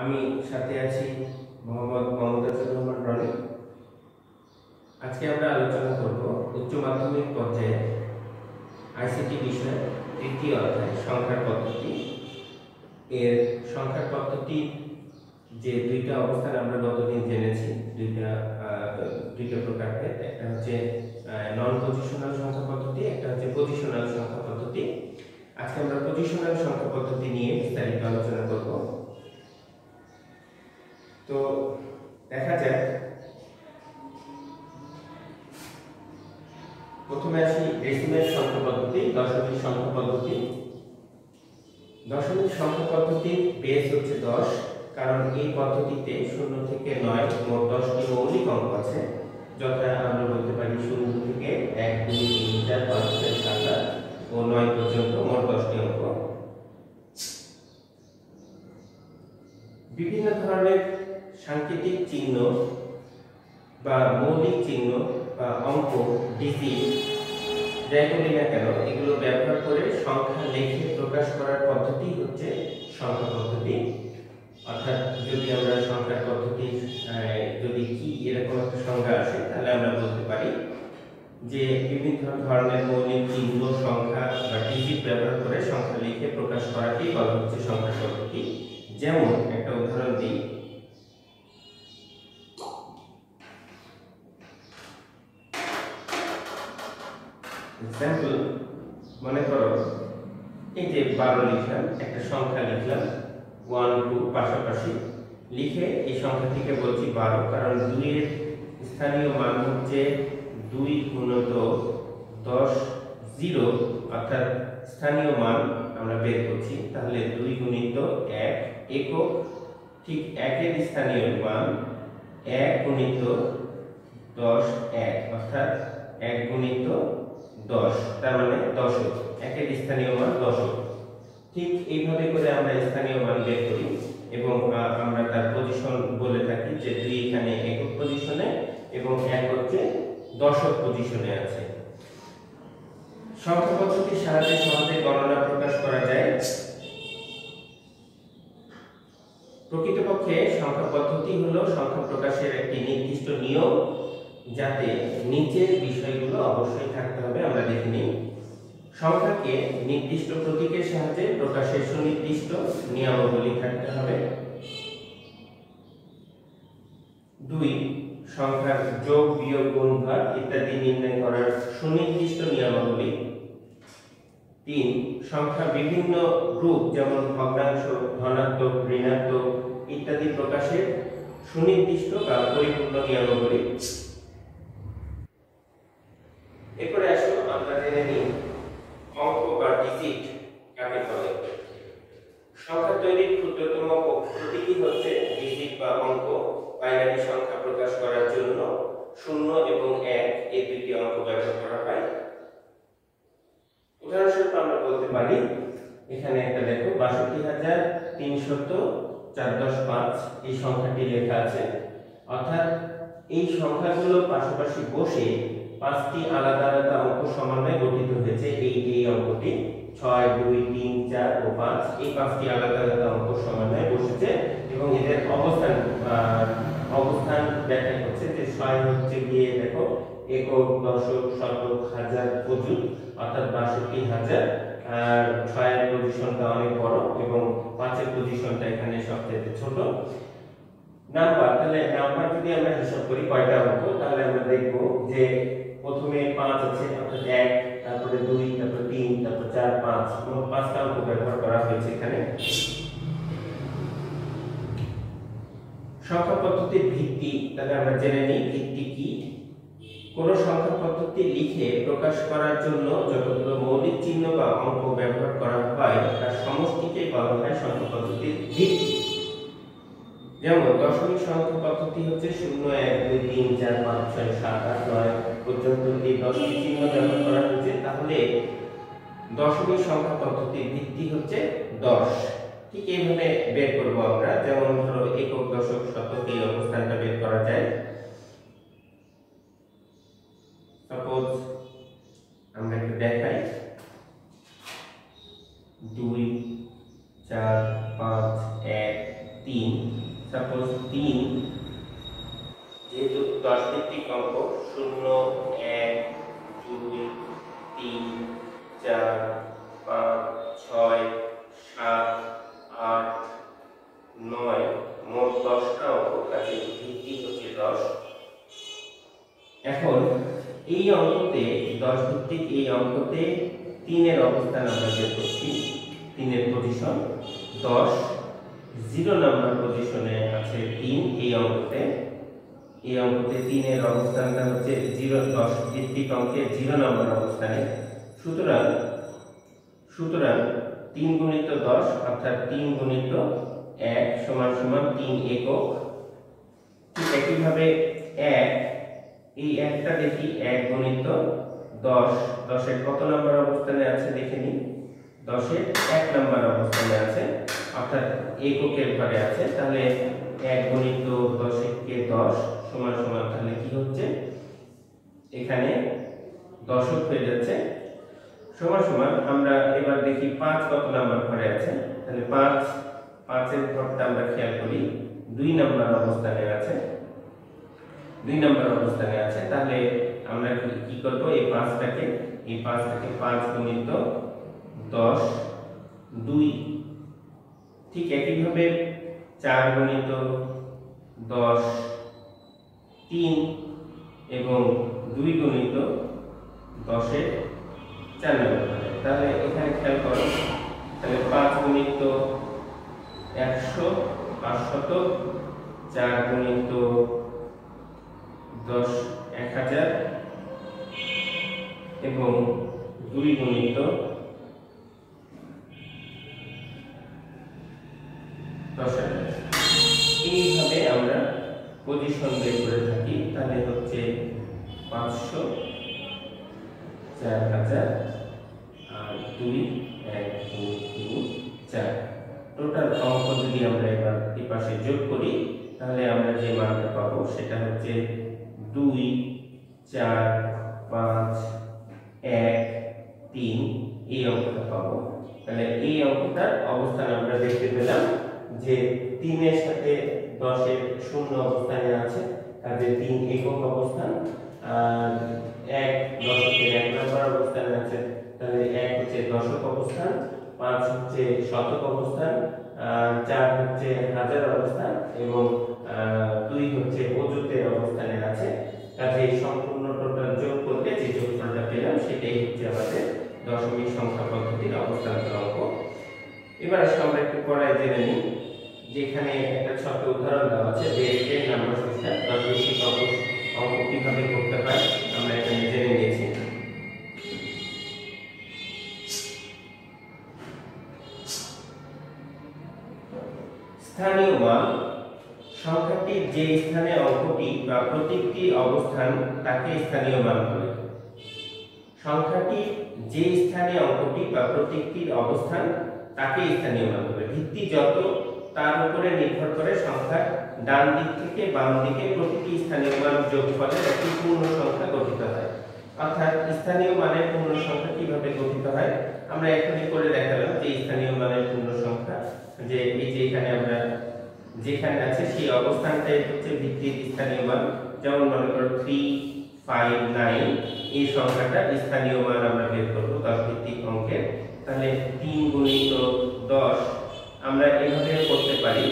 আমি সাথে আছি মোহাম্মদ মমতাজুর রহমান রনি। আজকে আমরা আলোচনা করব উচ্চ মাধ্যমিক পর্যায়ে আইসিটি বিষয় তৃতীয় অধ্যায়, সংখ্যার পদ্ধতি। এর সংখ্যার পদ্ধতি যে দুইটা অবস্থান আমরা গতদিন জেনেছি, দুইটা দুইটা প্রকারের একটা হচ্ছে নন পজিশনাল সংখ্যা পদ্ধতি, একটা হচ্ছে পজিশনাল সংখ্যা পদ্ধতি। আজকে আমরা পজিশনাল সংখ্যা পদ্ধতি নিয়ে বিস্তারিত আলোচনা করব। তো দেখা যাক। প্রথমে আসি ডেসিমেল সংখ্যা পদ্ধতি, দশমিক সংখ্যা পদ্ধতি। দশমিক সংখ্যা পদ্ধতির বেস হচ্ছে দশ, কারণ এই পদ্ধতিতে শূন্য থেকে নয় মোট দশটি মৌলিক অঙ্ক আছে, যথা আমরা বলতে পারি শূন্য থেকে এক, দুই, তিন, চার, পাঁচ, ছয়, সাত, আট ও নয় পর্যন্ত, মোট দশটি অঙ্ক। বিভিন্ন ধরনের সাংকেতিক চিহ্ন বা মৌলিক চিহ্ন বা অঙ্ক ডিজিট যাই না কেন, এগুলো ব্যবহার করে সংখ্যা লিখে প্রকাশ করার পদ্ধতি হচ্ছে সংখ্যা পদ্ধতি। অর্থাৎ যদি আমরা সংখ্যার পদ্ধতি যদি কি এরকম একটা সংজ্ঞা আসে, তাহলে আমরা বলতে পারি যে বিভিন্ন ধরনের মৌলিক চিহ্ন সংখ্যা বা ডিজিট ব্যবহার করে সংখ্যা লিখে প্রকাশ করাকেই বলা হচ্ছে সংখ্যা পদ্ধতি যেমন একটা উদাহরণ দিই। মনে করো, এই যে বারো লিখলাম, একটা সংখ্যা লিখলাম ওয়ান টু পাশাপাশি লিখে এই সংখ্যা থেকে বলছি বারো, কারণ দুইয়ের স্থানীয় মান হচ্ছে দুই গুণত দশ জিরো, অর্থাৎ স্থানীয় মান আমরা বের করছি। তাহলে দুই গুণিত এক একক, ঠিক একের স্থানীয় মান এক গুণিত দশ এক, অর্থাৎ এক গুণিত দশ, তার মানে দশক। একের স্থানীয় মান দশক। ঠিক এইভাবে করে আমরা স্থানীয় মান বের করি এবং আমরা তার পজিশন বলে থাকি যে দুই এখানে একক পজিশনে এবং এক হচ্ছে দশক পজিশনে আছে। সংখ্যা পদ্ধতির সাহায্যে সহজে গণনা প্রকাশ করা যায়। প্রকৃতপক্ষে সংখ্যা পদ্ধতি হলো সংখ্যা প্রকাশের একটি নির্দিষ্ট নিয়ম, যাতে নিচের বিষয়গুলো অবশ্যই থাকতে হবে, আমরা দেখে নিই। সংখ্যাকে নির্দিষ্ট প্রতীকের সাহায্যে প্রকাশের সুনির্দিষ্ট নিয়মাবলী থাকতে হবে। দুই সংখ্যার যোগ, বিয়োগ গুণ ভাগ ইত্যাদি নির্ণয় করার সুনির্দিষ্ট নিয়মাবলী। তিন, সংখ্যা বিভিন্ন রূপ, যেমন ভগ্নাংশ, ধনাত্মক, ঋণাত্মক ইত্যাদি প্রকাশের সুনির্দিষ্ট বা পরিপূর্ণ নিয়মাবলী। এরপরে আসো, আমরা জেনে নিই অঙ্ক বা ডিজিট কাকে বলে। সংখ্যা তৈরির ক্ষুদ্রতম প্রতীকী হচ্ছে? ডিজিট বা অঙ্ক, বাইনারি সংখ্যা প্রকাশ করার জন্য শূন্য এবং এক এই দুইটি অঙ্ক ব্যবহার করা হয়। উদাহরণস্বরূপ আমরা বলতে পারি, এখানে একটা দেখো, বাষট্টি হাজার তিনশত চার দশ পাঁচ এই সংখ্যাটি লেখা আছে। অর্থাৎ এই সংখ্যাগুলো পাশাপাশি বসে পাঁচটি আলাদা আলাদা অঙ্ক সমন্বয়ে গঠিত হয়েছে। এই এই অঙ্কটি ছয়, দুই, তিন, চার ও পাঁচ, এই পাঁচটি আলাদা আলাদা অঙ্ক সমন্বয়ে বসেছে এবং এদের অবস্থান অবস্থান ব্যাখ্যা করছে যে ছয় হচ্ছে গিয়ে দেখো একক, দশক, শতক, হাজার অযুত অর্থাৎ বাষট্টি হাজার। আর ছয়ের পজিশনটা অনেক বড় এবং পাঁচের পজিশনটা এখানে সবচেয়ে ছোট। নাম্বার তাহলে নাম্বার যদি আমরা হিসাব করি কয়টা অঙ্ক, তাহলে আমরা দেখব যে প্রথমে পাঁচ আছে, অর্থাৎ এক, তারপরে দুই, তারপরে তিন, তারপর চার, পাঁচ পাঁচটা অঙ্ক ব্যবহার করা হয়েছে এখানে। সংখ্যা পদ্ধতির ভিত্তি, তাহলে আমরা জেনে নিই ভিত্তি কি। কোন সংখ্যা পদ্ধতি লিখে প্রকাশ করার জন্য যতগুলো মৌলিক চিহ্ন বা অঙ্ক ব্যবহার করা হয়, তার সমষ্টিকে বলা হয় সংখ্যা পদ্ধতির ভিত্তি। যেমন, দশমিক সংখ্যা পদ্ধতি হচ্ছে শূন্য, এক, দুই, তিন, চার, পাঁচ, ছয়, সাত, আট, নয় পর্যন্ত এই দশটি চিহ্ন ব্যবহার করা হয়েছে, তাহলে দশমিক সংখ্যা পদ্ধতির ভিত্তি হচ্ছে দশ। ঠিক এইভাবে বের করব আমরা? যেমন ধরো একক দশক শতক এই অবস্থানটা বের করা যায়। ভিত্তিক অঙ্কে জিরো নাম্বার অবস্থানে। সুতরাং সুতরাং তিন গুণিত দশ অর্থাৎ তিন গুণিত এক সমান সমান তিন একক। ঠিক একইভাবে এক, এই একটা দেখি এক গুণিত দশ। দশের কত নম্বর অবস্থানে আছে দেখে নিই। দশের এক নম্বর অবস্থানে আছে, অর্থাৎ এককের ঘরে আছে। তাহলে এক গণিত দশকে দশ সমান সমান তাহলে কি হচ্ছে? এখানে দশক হয়ে যাচ্ছে। সমান সমান আমরা এবার দেখি পাঁচ কত নাম্বার ঘরে আছে। তাহলে পাঁচ, পাঁচের ঘরটা আমরা খেয়াল করি, দুই নম্বর অবস্থানে আছে। দুই নম্বর অবস্থানে আছে, তাহলে আমরা কি- করব? এই পাঁচটাকে এই পাঁচটাকে পাঁচ গুণিত দশ দুই। ঠিক একইভাবে চার গুণিত দশ তিন। এবং দুই গুণিত দশের চার নম্বর তাহলে এখানে খেয়াল করো, তাহলে পাঁচ গুণিত একশো পাঁচশত চার গুণিত দশ এক হাজার, এবং দুই গুণিত দশ হাজার। এইভাবে আমরা পজিশন বের করে থাকি, তাহলে হচ্ছে পাঁচশো চার হাজার আর দুই এক দুই তিন চার। টোটাল অঙ্ক যদি আমরা এবার এই পাশে যোগ করি, তাহলে আমরা যে মানটা পাবো সেটা হচ্ছে দুই, চার, পাঁচ, এক, তিন এই অঙ্কটা পাবো। তাহলে এই অঙ্কটার অবস্থান আমরা দেখতে পেলাম যে তিনের সাথে দশের শূন্য অবস্থানে আছে। কাজে তিন একক অবস্থান, আর এক দশকের এক নম্বর অবস্থানে আছে। তাহলে এক হচ্ছে দশক অবস্থান, পাঁচ হচ্ছে শতক অবস্থান চার হচ্ছে হাজার অবস্থান এবং দুই হচ্ছে অযুতের অবস্থানে আছে। কাজে সম্পূর্ণ টোটাল যোগ করলে যে যোগফলটা পেলাম, সেটাই হচ্ছে আমাদের দশমিক সংখ্যা পদ্ধতির অবস্থান্তর অঙ্ক এবার আসলে আমরা একটু পড়ায় জেনে নিই। যেখানে একটা ছোট্ট উদাহরণ দেওয়া আছে যে এর নাম্বার সিস্টেম দশমিক অঙ্ক অঙ্ক কীভাবে করতে হয় আমরা এখানে জেনে নিয়েছি। স্থানীয় মান। সংখ্যাটির যে স্থানে অঙ্কটি বা প্রতীকটি অবস্থান, তাকে স্থানীয় মান বলে। সংখ্যাটি যে স্থানে অঙ্কটি বা প্রতীকটির অবস্থান, তাকে স্থানীয় মান বলে। ভিত্তি যত তার উপরে নির্ভর করে সংখ্যার ডান দিক থেকে বাম দিকে প্রতিটি স্থানীয় মান যোগফলের একটি পূর্ণ সংখ্যা গঠিত হয়। অর্থাৎ স্থানীয় মানের পূর্ণ সংখ্যা কীভাবে গঠিত হয়? আমরা এখানে করে দেখালাম যে স্থানীয় মানের পূর্ণ সংখ্যা যে এই যে এখানে আমরা যেখানে আছে সেই অবস্থানটাই হচ্ছে ভিত্তির স্থানীয় মান। যেমন মনে করো থ্রি ফাইভ নাইন এই সংখ্যাটা স্থানীয় মান আমরা বের করব দশ ভিত্তিক অঙ্কের। তাহলে তিন গুণিত দশ আমরা এইভাবে করতে পারি,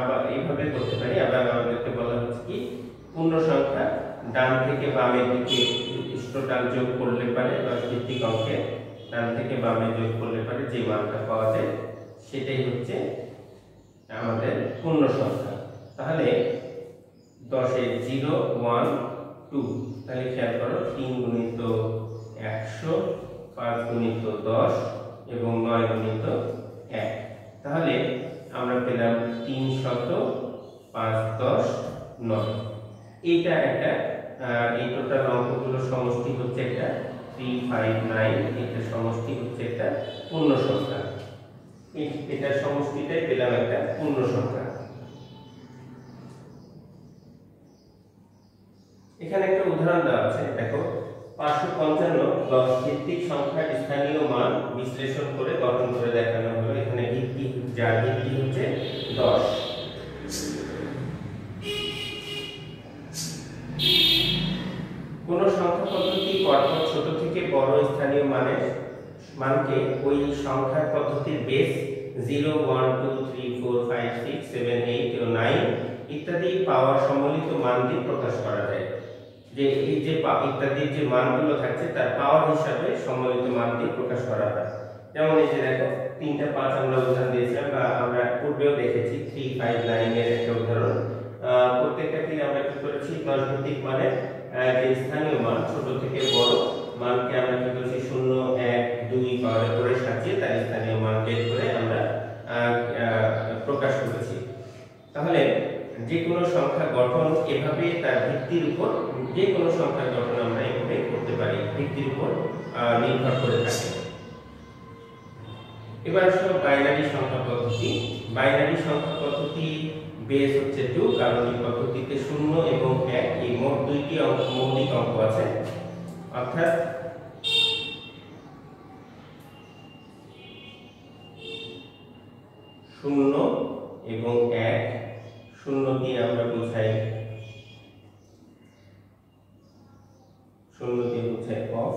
আবার এইভাবে করতে পারি, আবার আমাদেরকে বলা হচ্ছে কি পূর্ণ সংখ্যা ডান থেকে বামের দিকে টোটাল যোগ করলে পারে দশ ভিত্তিক অঙ্কে ডান থেকে বামে যোগ করলে পারে, যে মানটা পাওয়া যায়, সেটাই হচ্ছে আমাদের পূর্ণ সংখ্যা তাহলে দশের জিরো, ওয়ান, টু, তাহলে খেয়াল করো, তিন গুণিত একশো, পাঁচ গুণিত দশ, এবং নয় গুণিত তাহলে আমরা পেলাম তিন শত পাঁচ দশ নয়। এইটা একটা এই টোটাল অঙ্কগুলো সমষ্টি হচ্ছে একটা থ্রি ফাইভ নাইন এটা সমষ্টি হচ্ছে একটা পূর্ণ সংখ্যা। এটার সমষ্টিটাই পেলাম একটা পূর্ণ সংখ্যা। এখানে একটা উদাহরণ দেওয়া আছে, দেখো। পাঁচশো পঞ্চান্ন দশ ভিত্তিক সংখ্যার স্থানীয় মান বিশ্লেষণ করে গঠন করে দেখানো হলো। এখানে ভিত্তি যার ভিত্তি হচ্ছে দশ। কোন সংখ্যা পদ্ধতি পরপর ছোট থেকে বড় স্থানীয় মানের, মানকে ওই সংখ্যা পদ্ধতির base zero one two three four five six seven eight ও নাইন ইত্যাদি পাওয়ার সম্মিলিত মান দিয়ে প্রকাশ করা যায়। যে এই যে ইত্যাদির যে মানগুলো থাকছে তার পাওয়ার হিসাবে সম্মিলিত মান দিয়ে প্রকাশ করা হয়। যেমন এই যে দেখো তিনটা পাঁচ আমরা উদাহরণ দিয়েছিলাম বা আমরা পূর্বেও দেখেছি থ্রি ফাইভ নাইন এর একটা উদাহরণ। আহ, প্রত্যেকটা ক্ষেত্রে আমরা কি করেছি? দশ ভিত্তিক মানে যে স্থানীয় মান ছোট থেকে বড় মানকে আমরা কি করেছি? শূন্য এক দুই পাওয়ারে করে সাজিয়ে তার স্থানীয় মান বের করে আমরা প্রকাশ করেছি। তাহলে যে কোনো সংখ্যা গঠন এভাবে তার ভিত্তির উপর যে কোনো সংখ্যা গঠন আমরা এভাবে করতে পারি, ভিত্তির উপর নির্ভর করে থাকে। এবার আসলে বাইনারি সংখ্যা পদ্ধতি। বাইনারি সংখ্যা পদ্ধতি বেস হচ্ছে টু কারণ এই পদ্ধতিতে শূন্য এবং এক, এই মোট দুইটি মৌলিক অঙ্ক আছে। অর্থাৎ শূন্য এবং এক, শূন্য দিয়ে আমরা বোঝাই শূন্য দিয়ে বোঝাই অফ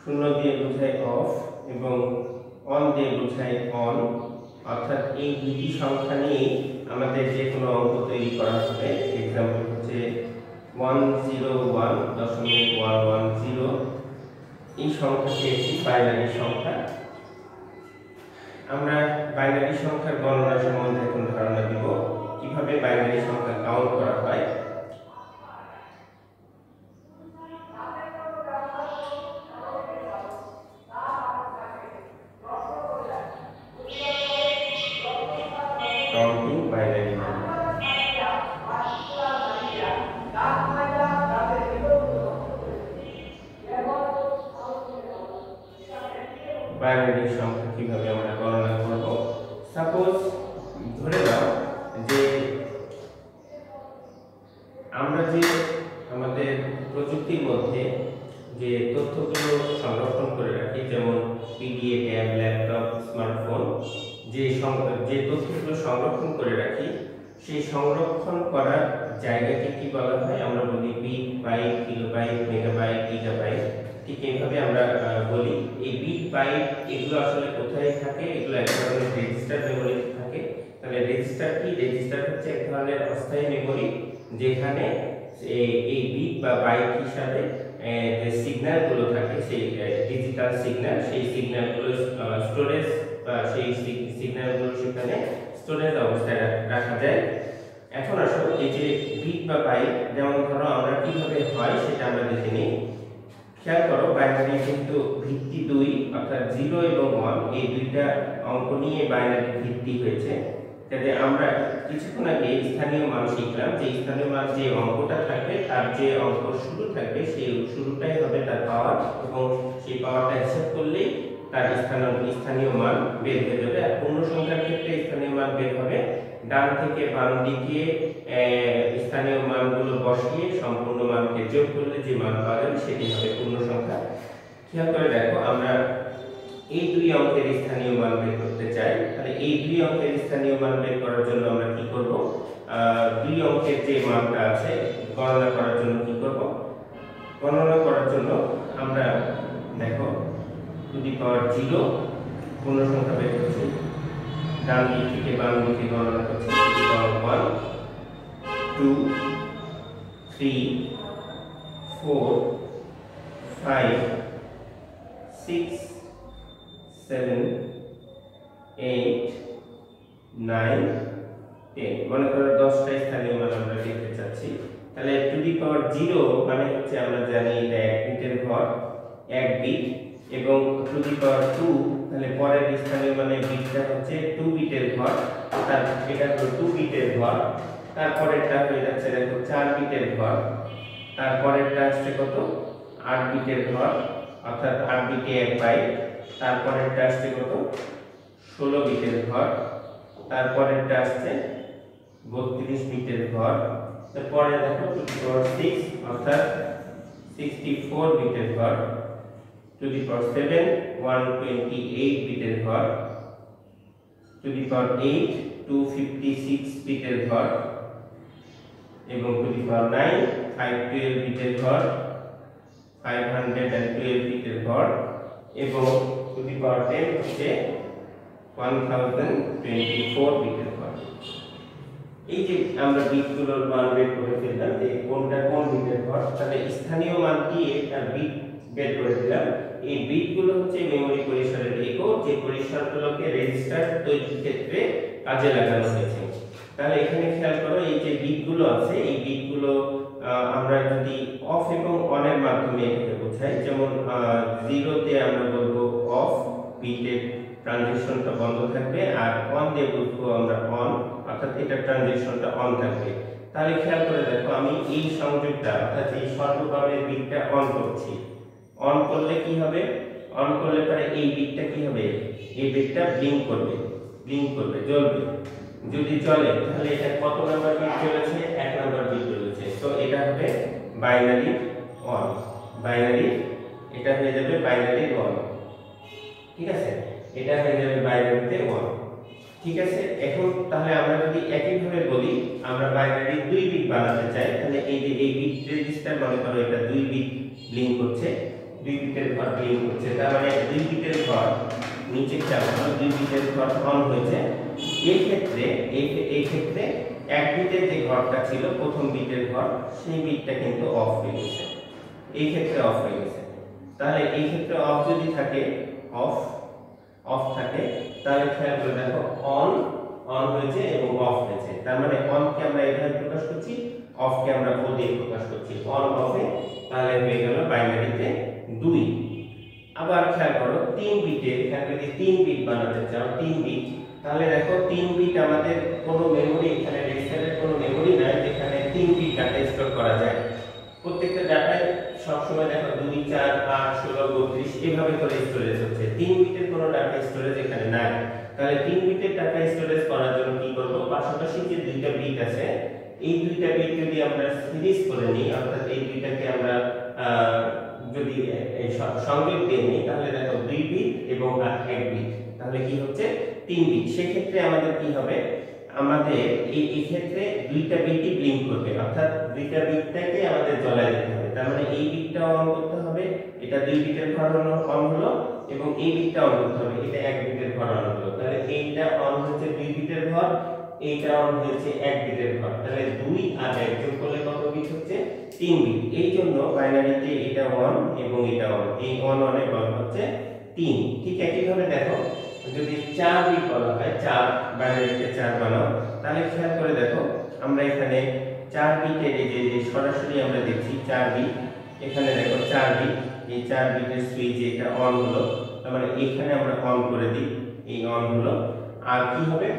শূন্য দিয়ে বোঝাই অফ এবং অন দিয়ে বোঝাই অন অর্থাৎ এই দুটি সংখ্যা নিয়ে আমাদের যে কোনো অঙ্ক তৈরি করা হবে। এক্সাম্পল হচ্ছে ওয়ান জিরো ওয়ান দশমিক ওয়ান ওয়ান জিরো এই সংখ্যাটি একটি বাইনারি সংখ্যা। কোথায় থাকে, এগুলো এক ধরনের রেজিস্টার মেমোরিতে থাকে, তাহলে রেজিস্টার কি? রেজিস্টার হচ্ছে এক ধরনের অস্থায়ী মেমোরি যেখানে এই- বিট বা বাইট হিসাবে যে সিগন্যালগুলো থাকে, সেই ডিজিটাল সিগন্যাল সেই সিগন্যালগুলো স্টোরেজ বা সেই সিগন্যালগুলো সেখানে স্টোরেজ অবস্থায় রাখা যায়। এখন আসো, এই যে বিট বা বাইট যেমন ধরো আমরা কীভাবে হয়, সেটা আমরা দেখে নিই। খেয়াল করো বাইনারি কিন্তু ভিত্তি দুই, অর্থাৎ জিরো এবং ওয়ান এই দুইটা অঙ্ক নিয়ে বাইনারি ভিত্তি হয়েছে। যাতে আমরা কিছুক্ষণ আগে স্থানীয় মান শিখলাম, যে স্থানীয় মান যে অঙ্কটা থাকবে, তার যে অঙ্ক শুরু থাকবে সেই শুরুটাই হবে তার পাওয়ার এবং সেই পাওয়ারটা হিসাব করলেই তার স্থানীয় স্থানীয় মান বের হয়ে যাবে। আর পূর্ণ সংখ্যার ক্ষেত্রে স্থানীয় মান বের হবে ডান থেকে বাম দিকে স্থানীয় মানগুলো বসিয়ে সম্পূর্ণ মানকে যোগ করলে যে মান যাবে সেটি হবে পূর্ণ সংখ্যা খেয়াল করে দেখো, আমরা এই দুই অঙ্কের স্থানীয় মান বের করতে চাই। তাহলে এই দুই অঙ্কের স্থানীয় মান বের করার জন্য আমরা কি করব? দুই অঙ্কের যে মানটা আছে, গণনা করার জন্য কি করব? গণনা করার জন্য আমরা দেখো, টু দি পাওয়ার জিরো পূর্ণ সংখ্যা বের করছি। ডান দিক থেকে বাম দিকে গণনা করছি one two three four five six seven eight nine ten মনে করো দশটা স্থানীয় মান আমরা দেখতে চাচ্ছি। তাহলে টু দি পাওয়ার জিরো মানে হচ্ছে আমরা জানি এটা এক বিটের ঘর, এক বিট, এবং টু দি পাওয়ার টু তাহলে পরের স্থানীয় মানে বিটটা হচ্ছে টু বিটের ঘর। তার এটা হলো টু বিটের ঘর। তারপরেরটা হয়ে যাচ্ছে, দেখো, চার বিটের ঘর। তারপরেরটা আসছে কত? আট বিটের ঘর, অর্থাৎ আট বিটে এক বাইট তারপরেরটা আসছে কত? ষোলো বিটের ঘর। তারপরেরটা আসছে বত্রিশ বিটের ঘর। তারপরে দেখো টু অর্থাৎ সিক্সটি ফোর বিটের ঘর। Power seven one twenty eight বিটের ঘর two the power eight two fifty six বিটের ঘর, এবং two the power nine five twelve বিটের ঘর ফাইভ হান্ড্রেড অ্যান্ড টুয়েলভ বিটের ঘর, এবং টু দি পাওয়ার টেন হচ্ছে ওয়ান থাউজেন্ড টোয়েন্টি ফোর বিটের ঘর। এই যে আমরা বিটগুলোর মান বের করে ফেললাম, যে কোনটা কোন বিটের ঘর, তাহলে স্থানীয় মান কি একটা বিট বের করে দিলাম। এই বিটগুলো হচ্ছে মেমরি পরিসরের একক যে পরিসরগুলোকে রেজিস্টার তৈরির ক্ষেত্রে কাজে লাগানো হয়েছে। তাহলে এখানে খেয়াল করো, এই যে বিটগুলো আছে, এই বিটগুলো আমরা যদি অফ এবং অন এর মাধ্যমে এটাকে বোঝাই, যেমন জিরোতে আমরা বলব অফ বিটের ট্রানজিশনটা বন্ধ থাকবে, আর অন দিয়ে বুঝব আমরা অন অর্থাৎ এটা ট্রানজিশনটা অন থাকবে। তাহলে খেয়াল করে দেখো, আমি এই সংযোগটা, অর্থাৎ এই সর্ববামের বিটটা অন করছি। অন করলে কি হবে? অন করলে পরে এই বিটটা কি হবে? এই বিটটা ব্লিঙ্ক করবে। ব্লিঙ্ক করবে, জ্বলবে। যদি জ্বলে, তাহলে এটা কত নাম্বার বিট চলেছে এক নাম্বার বিট চলেছে তো এটা হবে বাইনারি অন বাইনারি এটা হয়ে যাবে বাইনারি অন ঠিক আছে? এটা হয়ে যাবে বাইনারিতে ওয়ান ঠিক আছে? এখন তাহলে আমরা যদি একইভাবে বলি, আমরা বাইনারি দুই বিট বানাতে চাই, তাহলে এই যে এই বিট রেজিস্টার মনে করো, এটা দুই বিট লিংক করছে। বিটের ঘর লিংক করছে তার মানে বিটের ঘর, নিচে দুই বিটের ঘর অন হয়েছে। এই ক্ষেত্রে এই ক্ষেত্রে এক বিটের যে ঘরটা ছিল, প্রথম বিটের ঘর, সেই বিটটা কিন্তু অফ হয়ে গেছে। এই ক্ষেত্রে অফ হয়ে গেছে। তাহলে এই ক্ষেত্রে অফ যদি থাকে অফ অফ থাকে, তাহলে খেয়াল করে দেখো অন অন হয়েছে এবং অফ হয়েছে। তার মানে অন কে আমরা এভাবে প্রকাশ করছি অফ কে আমরা ও দিয়ে প্রকাশ করছি। অন অফে তাহলে হয়ে গেল বাইনারিতে দুই। আবার খেয়াল করো, তিন বিটে করে যদি তিন বিট বানাতে চাও, তিন বিট, তাহলে দেখো তিন বিট আমাদের কোনো মেমোরি এখানে রেজিস্টারের কোনো মেমোরি নাই, যেখানে তিন বিট ডাটা স্টোর করা যায়। প্রত্যেকটা ডাটায় সবসময় দেখো দুই, চার, আট, ষোলো, বত্রিশ, এভাবে করে স্টোরেজ হচ্ছে। তিন বিটের কোনো ডাটা স্টোরেজ এখানে নাই। তাহলে তিন বিটের ডাটা স্টোরেজ করার জন্য কি করব? পাশাপাশি যে দুইটা বিট আছে, এই দুইটা বিট যদি আমরা সিরিজ করে নিই, অর্থাৎ এই দুইটাকে আমরা যদি এই স- সংযোগ দিয়ে নিই, তাহলে দেখো দুই বিট এবং আর বিট তাহলে কি হচ্ছে? তিন বিট সেক্ষেত্রে আমাদের কি হবে? আমাদের এই এই ক্ষেত্রে দুইটা বিটই ব্লিঙ্ক করবে। অর্থাৎ দুইটা বিটটাকে আমাদের জ্বলায় দিতে হবে। তার মানে এই বিটটা অন করতে হবে, এটা দুই বিটের ঘর অন হলো এবং এই বিটটা অন করতে হবে, এটা এক বিটের ঘর হলো। তাহলে এইটা অন হচ্ছে দুই বিটের ঘর এইটা অন হয়েছে এক বিটের ঘর। তাহলে দুই আর এক যোগ করলে কত বিট হচ্ছে? তিন বিট। এই জন্য বাইনারিতে এটা অন এবং এটা অন এই অন অনের মান হচ্ছে তিন। ঠিক একইভাবে দেখো, যদি চার বিট বলা হয়, চার বাইনারিতে চার বানাও, তাহলে খেয়াল করে দেখো, আমরা এখানে চার বিটের এই যে যে সরাসরি আমরা দেখছি চার বিট, এখানে দেখো চার বিট। এই চার বিটের সুইচ এটা অন হলো। তার মানে এখানে আমরা অন করে দিই। এই অন হলো। আর কি হবে?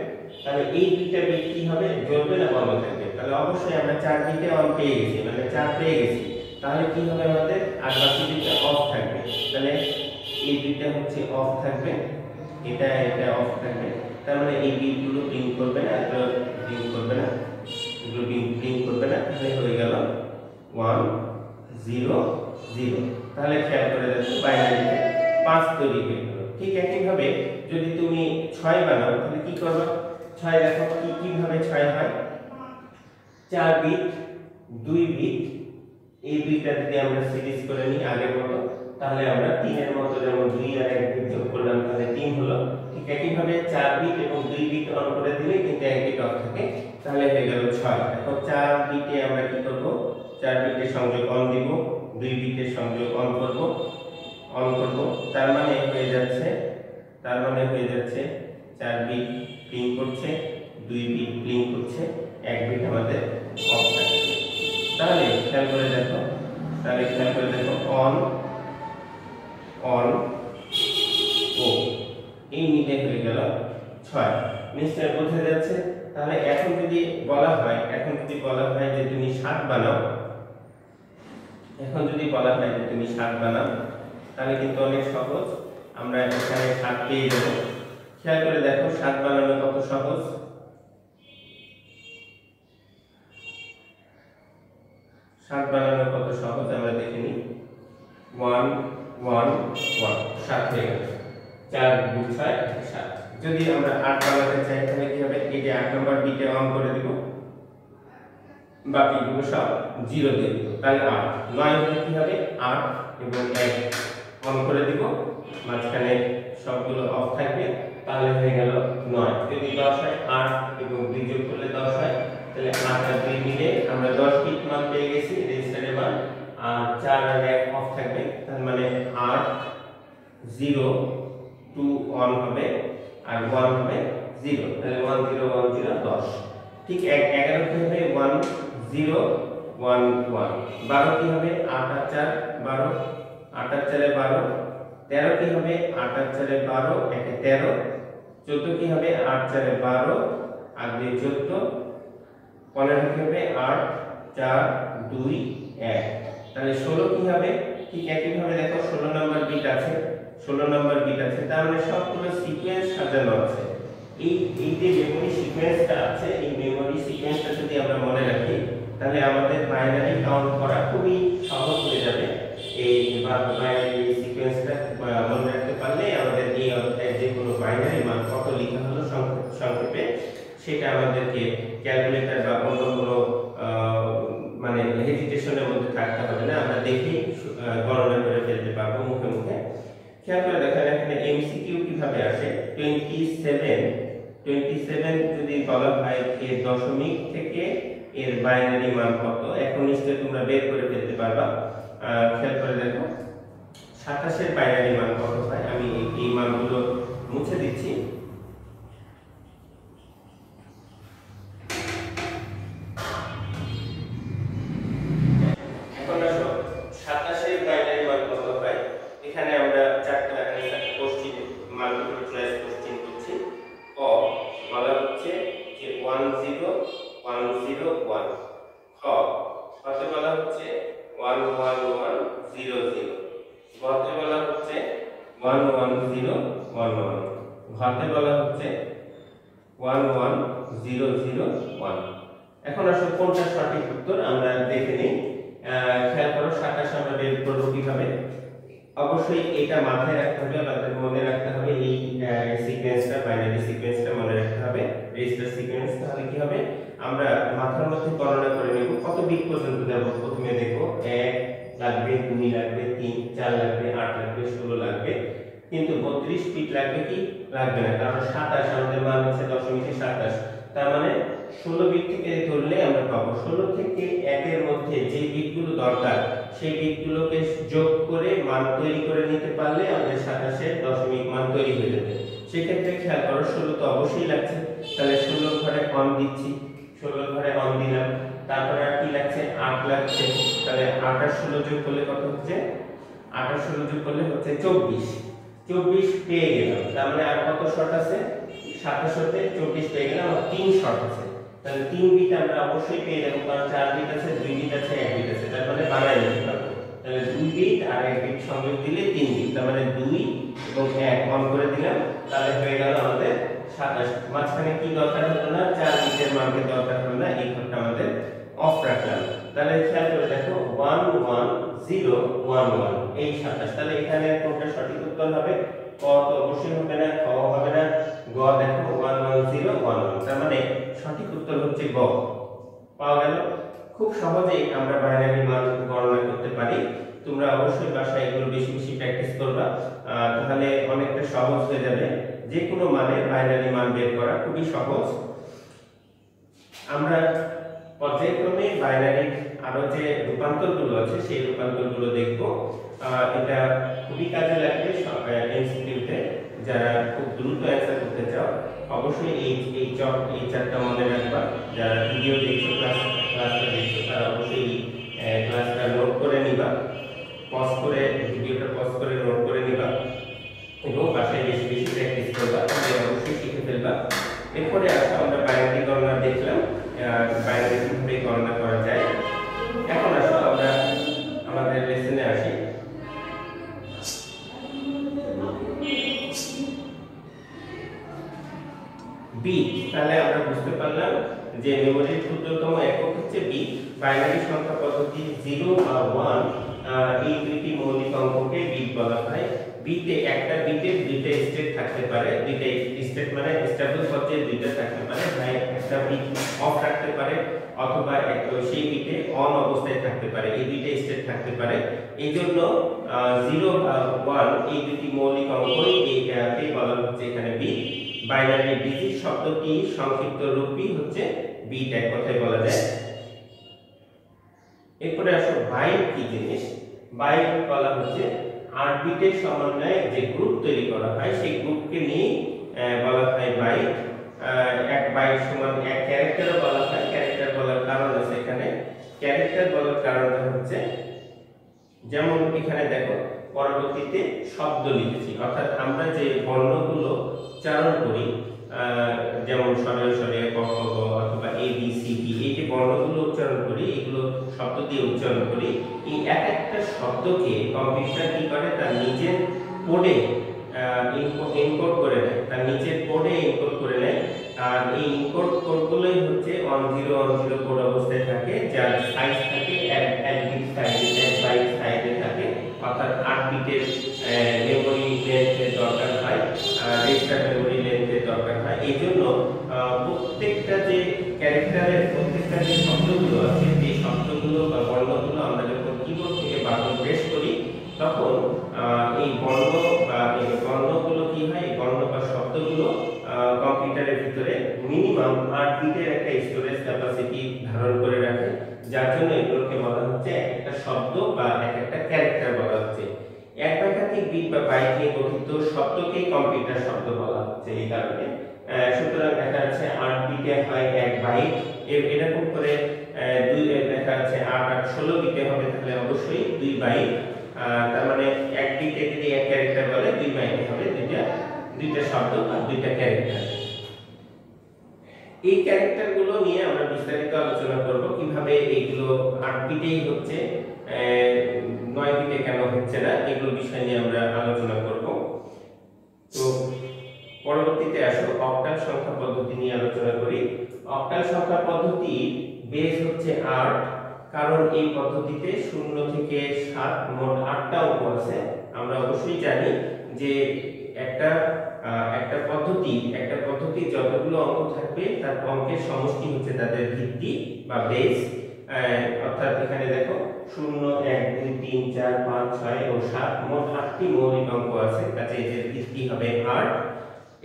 তাহলে এই দুইটা বিট কি হবে? জ্বলবে না বন্ধ থাকবে? তাহলে অবশ্যই আমরা চার বিটে অন পেয়ে গেছি মানে চার পেয়ে গেছি। তাহলে কি হবে আমাদের? আর বাকি দুইটা অফ থাকবে। তাহলে এই দুইটা হচ্ছে অফ থাকবে। এটা এটা অফ থাকবে। তার মানে এই বিটগুলো ব্লিঙ্ক করবে না, এগুলো ব্লিঙ্ক করবে না। এগুলো ব্লিঙ্ক করবে না। তাহলে হয়ে গেল ওয়ান জিরো জিরো তাহলে খেয়াল করে দেখো বাইনারিতে পাঁচ তৈরি হয়ে গেল। ঠিক একইভাবে যদি তুমি ছয় বানাও, তাহলে কি করবে? ছয় দেখো কি কীভাবে ছয় হয়? চার বিট, দুই বিট, এই দুইটা যদি আমরা সিরিজ করে নিই আগের মতো, তাহলে আমরা তিনের মতো যেমন দুই আর এক বিট যোগ করলাম, তাহলে তিন হলো। ঠিক একইভাবে চার বিট এবং দুই বিট অন করে দিলে কিন্তু এক বিট অফ থাকে, তাহলে হয়ে গেল ছয়। এখন চার বিটে আমরা কি করব? চার বিটের সংযোগ অন দিব, দুই বিটের সংযোগ অন করব অন করব। তার মানে হয়ে যাচ্ছে, তার মানে হয়ে যাচ্ছে চার বিট প্লিং করছে, দুই বিট প্লিং করছে, এক বিট আমাদের অফ থাকছে তাহলে খেয়াল করে দেখো, তাহলে খেয়াল করে দেখো অন অন ও এই মিলে হয়ে গেল ছয়। নিশ্চয় বোঝা যাচ্ছে, তাহলে এখন যদি বলা হয়, এখন যদি বলা হয় যে তুমি সাত বানাও, এখন যদি বলা হয় যে তুমি সাত বানাও, তাহলে কিন্তু অনেক সহজ। আমরা এখানে সাত পেয়ে যাব। খেয়াল করে দেখো সাত বানানো কত সহজ। সাত বানানো কত সহজ, আমরা দেখে নিই। ওয়ান ওয়ান ওয়ান, সাত হয়ে গেল। চার, দুই, ছয়, সাত। যদি আমরা আট বানাতে চাই, তাহলে কি হবে? এই যে আট নম্বর বিটে অন করে দিব। বাকিগুলো সব জিরো দিয়ে দিব। তাহলে আট। নয় হলে কি হবে? আট এবং এক। অন করে দিব। মাঝখানে সবগুলো অফ থাকবে। তাহলে হয়ে গেল নয়। যদি দশ হয় আট এবং দুই যোগ করলে দশ হয়, তাহলে আট আর দুই মিলে আমরা দশ বিট মান পেয়ে গেছি রেজিস্টারের মান। আর চার আর এক অফ থাকবে, তার মানে আট জিরো টু ওয়ান হবে আর ওয়ান হবে জিরো তাহলে ওয়ান জিরো ওয়ান জিরো দশ। ঠিক এক, এগারো কি হবে? ওয়ান জিরো ওয়ান ওয়ান বারো কি হবে? আট আর চার, বারো। আট আর চারে বারো। তেরো কি হবে? আট আর চারে বারো, একে তেরো। চোদ্দ কি হবে? আট চারে বারো। আর দুই চোদ্দ। পনেরো কি হবে? আট, চার, দুই, এক। তাহলে ষোলো কি হবে? ঠিক একইভাবে দেখো, ষোলো নম্বর বিট আছে। ষোলো নম্বর বিট আছে। তার মানে সবগুলো সিকোয়েন্স সাজানো আছে। এই এই যে মেমোরি সিকোয়েন্সটা আছে, এই মেমোরি সিকোয়েন্সটা যদি আমরা মনে রাখি, তাহলে আমাদের বাইনারি কাউন্ট করা খুবই সহজ হয়ে যাবে। এই বাইনারি সিকোয়েন্সটা মনে রাখতে পারলে আমাদের এই অধ্যায়ে যে কোনো বাইনারি মান কত লেখা হলো সংক্ষে- সংক্ষেপে সেটা আমাদেরকে ক্যালকুলেটর বা অন্য কোনো মানে হেজিটেশনের মধ্যে থাকতে হবে না? আমরা দেখি গণনা করে ফেলতে পারব মুখে মুখে। খেয়াল করে দেখেন, এখানে এমসিকিউ কীভাবে আসে? টোয়েন্টি সেভেন টোয়েন্টি সেভেন যদি বলা হয় এর দশমিক থেকে এর বাইনারি মান কত? এখন নিশ্চয়ই তোমরা বের করে ফেলতে পারবা। খেয়াল করে দেখো, সাতাশের বাইনারি মান কত হয়? আমি এই মানগুলো মুছে দিচ্ছি। আমরা মাথার মধ্যে গণনা করে নেব। কত বিট পর্যন্ত যাব প্রথমে দেখো এক লাগবে, দুই লাগবে, তিন, চার লাগবে, আট লাগবে, ষোলো লাগবে। কিন্তু বত্রিশ বিট লাগবে কি? লাগবে না। কারণ সাতাশ, আমাদের মান হচ্ছে দশমিকে সাতাশ। তার মানে ষোলো বিট থেকে ধরলে আমরা পাবো। ষোলো থেকে একের মধ্যে যে বিটগুলো দরকার, সেই বিটগুলোকে যোগ করে মান তৈরি করে নিতে পারলে আমাদের সাতাশের দশমিক মান তৈরি হয়ে যাবে। সেক্ষেত্রে খেয়াল করো, ষোলো তো অবশ্যই লাগছে। তাহলে ষোলো ঘরে কম দিচ্ছি। ষোলো ঘরে অন দিলাম। তারপরে আর কি লাগছে? আট লাগছে। তাহলে আর ষোলো যোগ করলে কত হচ্ছে? আর ষোলো যোগ করলে হচ্ছে চব্বিশ। চব্বিশ পেয়ে গেলাম। তার মানে আর কত শর্ট আছে? সাতাশোতে চব্বিশ পেয়ে গেলাম আর তিন শর্ট আছে। তাহলে তিন বিট আমরা অবশ্যই পেয়ে যাব, কারণ চার বিট আছে, দুই বিট আছে, এক বিট আছে। তার মানে বানাই নিতে পারব। তাহলে দুই বিট আর এক বিট সংযোগ দিলে তিন বিট। তার মানে দুই এবং এক অন করে দিলাম, তাহলে হয়ে গেল আমাদের সাতাশ। মাঝখানে কি দরকার হলো না? চার বিটের মানকে দরকার হলো না, এই ঘরটা আমাদের অফ রাখলাম। তাহলে খেয়াল করে দেখো one one zero one one এই সাতাশ। তাহলে এখানে কোনটা সঠিক উত্তর হবে। ক তো অবশ্যই হবে না, খ হবে না। গ দেখো one one zero one one তার মানে সঠিক উত্তর হচ্ছে গ। পাওয়া গেল? খুব সহজেই আমরা বাইনারি মান গণনা করতে পারি। তোমরা অবশ্যই বাসায় এগুলো বেশি বেশি প্র্যাকটিস করবা। তাহলে অনেকটা সহজ হয়ে যাবে। যে কোনো মানের বাইনারি মান বের করা খুবই সহজ। আমরা পর্যায়ক্রমে বাইনারির আরও যে রূপান্তরগুলো আছে, সেই রূপান্তরগুলো দেখব। এটা খুবই কাজে লাগবে ইনস্টিটিউটে যারা খুব দ্রুত অ্যান্সার করতে চাও, অবশ্যই এই এই চক, এই চারটা মনে রাখবা। যারা ভিডিও দেখছ ক্লাস ক্লাসটা দেখছ, তারা অবশ্যই ক্লাসটা নোট করে নিবা। পজ করে অবস্থায় থাকতে পারে, এই দুইটা স্টেট থাকতে পারে। এই জন্য জিরো বা ওয়ান এই দুটি মৌলিক অঙ্কই এইটাকে বলা হচ্ছে এখানে বিট বাইনারি ডিজিট শব্দটি সংক্ষিপ্ত রূপই হচ্ছে বিট এক কথায় বলা যায়। এরপরে আসো বাইট কি জিনিস? বাইট বলা হচ্ছে আট বিটের সমন্বয়ে যে গ্রুপ তৈরি করা হয়, সেই গ্রুপকে নিয়ে বলা হয় বাইট এক বাইট সমান এক ক্যারেক্টারও বলা হয় ক্যারেক্টার বলার কারণ আছে এখানে। ক্যারেক্টার বলার কারণটা হচ্ছে, যেমন এখানে দেখো, পরবর্তীতে শব্দ লিখেছি। অর্থাৎ আমরা যে বর্ণগুলো উচ্চারণ করি যেমন সরে ক অথবা এ বি সি ডি এই যে বর্ণগুলো উচ্চারণ করি, এগুলো শব্দ দিয়ে উচ্চারণ করি, এই এক একটা শব্দকে কম্পিউটার কি করে? তার নিজের কোডে ইনকোড করে নেয়। তার নিজের কোডে ইনকোড করে নেয়। আর এই ইনকোড কোডগুলোই হচ্ছে on zero on zero code অবস্থায় থাকে, যার সাইজ থাকে এক এক বিট সাইজে এক বাইট সাইজে থাকে, অর্থাৎ আট বিটের মেমোরি লেন্থের দরকার হয় রেজিস্টার মেমোরি লেন্থের দরকার হয়। এই জন্য প্রত্যেকটা যে ক্যারেক্টারের প্রত্যেকটা যে শব্দগুলো আছে, যে শব্দগুলো বা বর্ণগুলো আমরা যখন কিবোর্ড থেকে বাটন প্রেস করি, তখন বিট বা বাইট নিয়ে গঠিত শব্দকেই কম্পিউটার শব্দ বলা হচ্ছে এই কারণে। সুতরাং দেখা যাচ্ছে আট বিটে হয় এক বাইট এরকম করে দুই দেখা যাচ্ছে আট আট, ষোলো বিটে হবে তাহলে অবশ্যই দুই বাইট তার মানে এক বিটে যদি এক ক্যারেক্টার বলে, দুই বাইটে হবে দুইটা দুইটা শব্দ বা দুইটা ক্যারেক্টার এই ক্যারেক্টারগুলো নিয়ে আমরা বিস্তারিত আলোচনা করব কীভাবে এইগুলো আট বিটেই হচ্ছে। নয় বিটে কেন হচ্ছে না? এগুলো বিষয় নিয়ে আমরা আলোচনা করব। তো পরবর্তীতে আসো অক্টাল সংখ্যা পদ্ধতি নিয়ে আলোচনা করি। অক্টাল সংখ্যা পদ্ধতি বেস হচ্ছে আট, কারণ এই পদ্ধতিতে শূন্য থেকে সাত মোট আটটা অঙ্ক আছে। আমরা অবশ্যই জানি যে একটা একটা পদ্ধতি একটা পদ্ধতি যতগুলো অঙ্ক থাকবে, তার অঙ্কের সমষ্টি হচ্ছে তাদের ভিত্তি বা বেস অর্থাৎ এখানে দেখো শূন্য এক, দুই, তিন, চার, পাঁচ, ছয় ও সাত। মোট আটটি মৌলিক অঙ্ক আছে। কাজে এদের ভিত্তি হবে আট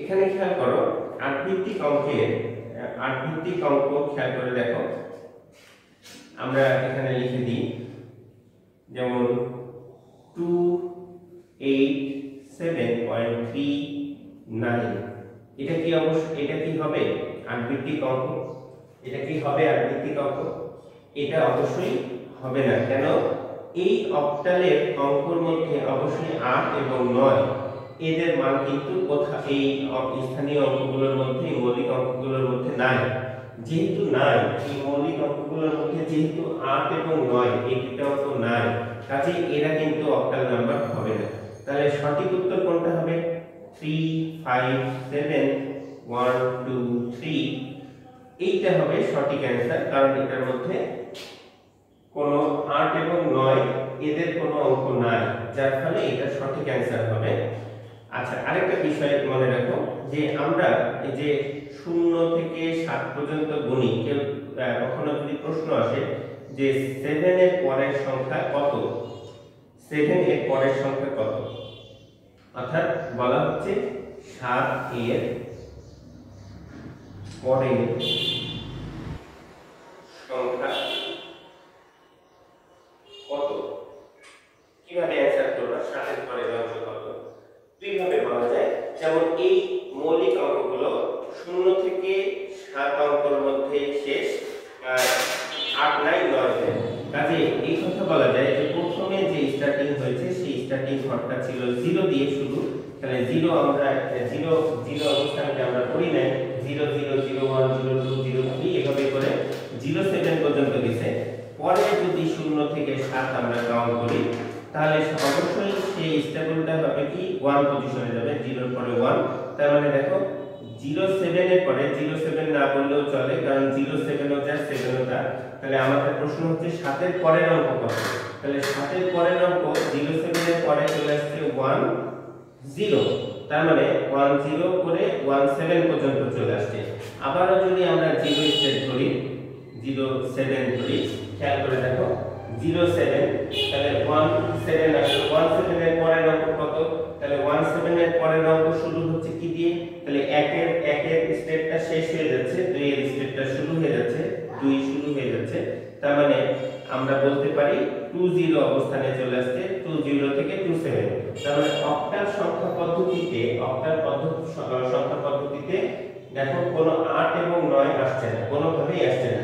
এখানে খেয়াল করো, আট ভিত্তিক অঙ্কের, আট ভিত্তিক অঙ্ক খেয়াল করে দেখো। আমরা এখানে লিখে দিই, যেমন two eight seven point three nine. এটা কি অবশ্য, এটা কি হবে? আটভিত্তিক অঙ্ক। এটা কি হবে আটভিত্তিক অঙ্ক? এটা অবশ্যই হবে না। কেন? এই অক্টালের অঙ্কর মধ্যে অবশ্যই আট এবং নয়। এদের মান কিন্তু কোথা এই স্থানীয় অঙ্কগুলোর মধ্যে মৌলিক অঙ্কগুলোর মধ্যে নাই। যেহেতু নাই, এই মৌলিক অঙ্কগুলোর মধ্যে যেহেতু আট এবং নয় এই দুটো অঙ্ক নাই। কাজে এরা কিন্তু অক্টাল নাম্বার হবে না। তাহলে সঠিক উত্তর কোনটা হবে? Three, five, seven, one, two, three. এইটা হবে সঠিক অ্যান্সার, কারণ এটার মধ্যে কোনো আট এবং নয় এদের কোনো অঙ্ক নাই, যার ফলে এটা সঠিক অ্যান্সার হবে। আচ্ছা আরেকটা বিষয় মনে রাখো, যে আমরা যে শূন্য থেকে সাত পর্যন্ত গুণি, কেউ কখনো যদি প্রশ্ন আসে যে সেভেন এর পরের সংখ্যা কত? সেভেন এর পরের সংখ্যা কত? অর্থাৎ বলা হচ্ছে সাত এর পরের সংখ্যা Divertido 10. হচ্ছে সাতের পরের অঙ্ক কত? তাহলে সাতের পরের অঙ্ক জিরো সেভেনের পরে চলে আসছে ওয়ান জিরো তার মানে ওয়ান জিরো করে ওয়ান সেভেন পর্যন্ত চলে আসছে। আবারও যদি আমরা জিরো স্টেপ ধরি জিরো সেভেন ধরি খেয়াল করে দেখো জিরো সেভেন তাহলে ওয়ান সেভেন আসলে। ওয়ান সেভেনের পরের অঙ্ক কত? তাহলে ওয়ান সেভেনের পরের অঙ্ক শুরু হচ্ছে কি দিয়ে? তাহলে একের একের স্টেপটা শেষ হয়ে যাচ্ছে দুই এর স্টেপটা শুরু হয়ে যাচ্ছে, দুই শুরু হয়ে যাচ্ছে। তার মানে আমরা বলতে পারি টু জিরো অবস্থানে চলে আসছে, টু জিরো থেকে টু সেভেন। তার মানে অক্টাল সংখ্যা পদ্ধতিতে, অক্টাল পদ্ধতি সংখ্যা পদ্ধতিতে দেখো কোনো আট এবং নয় আসছে না, কোনোভাবেই আসছে না।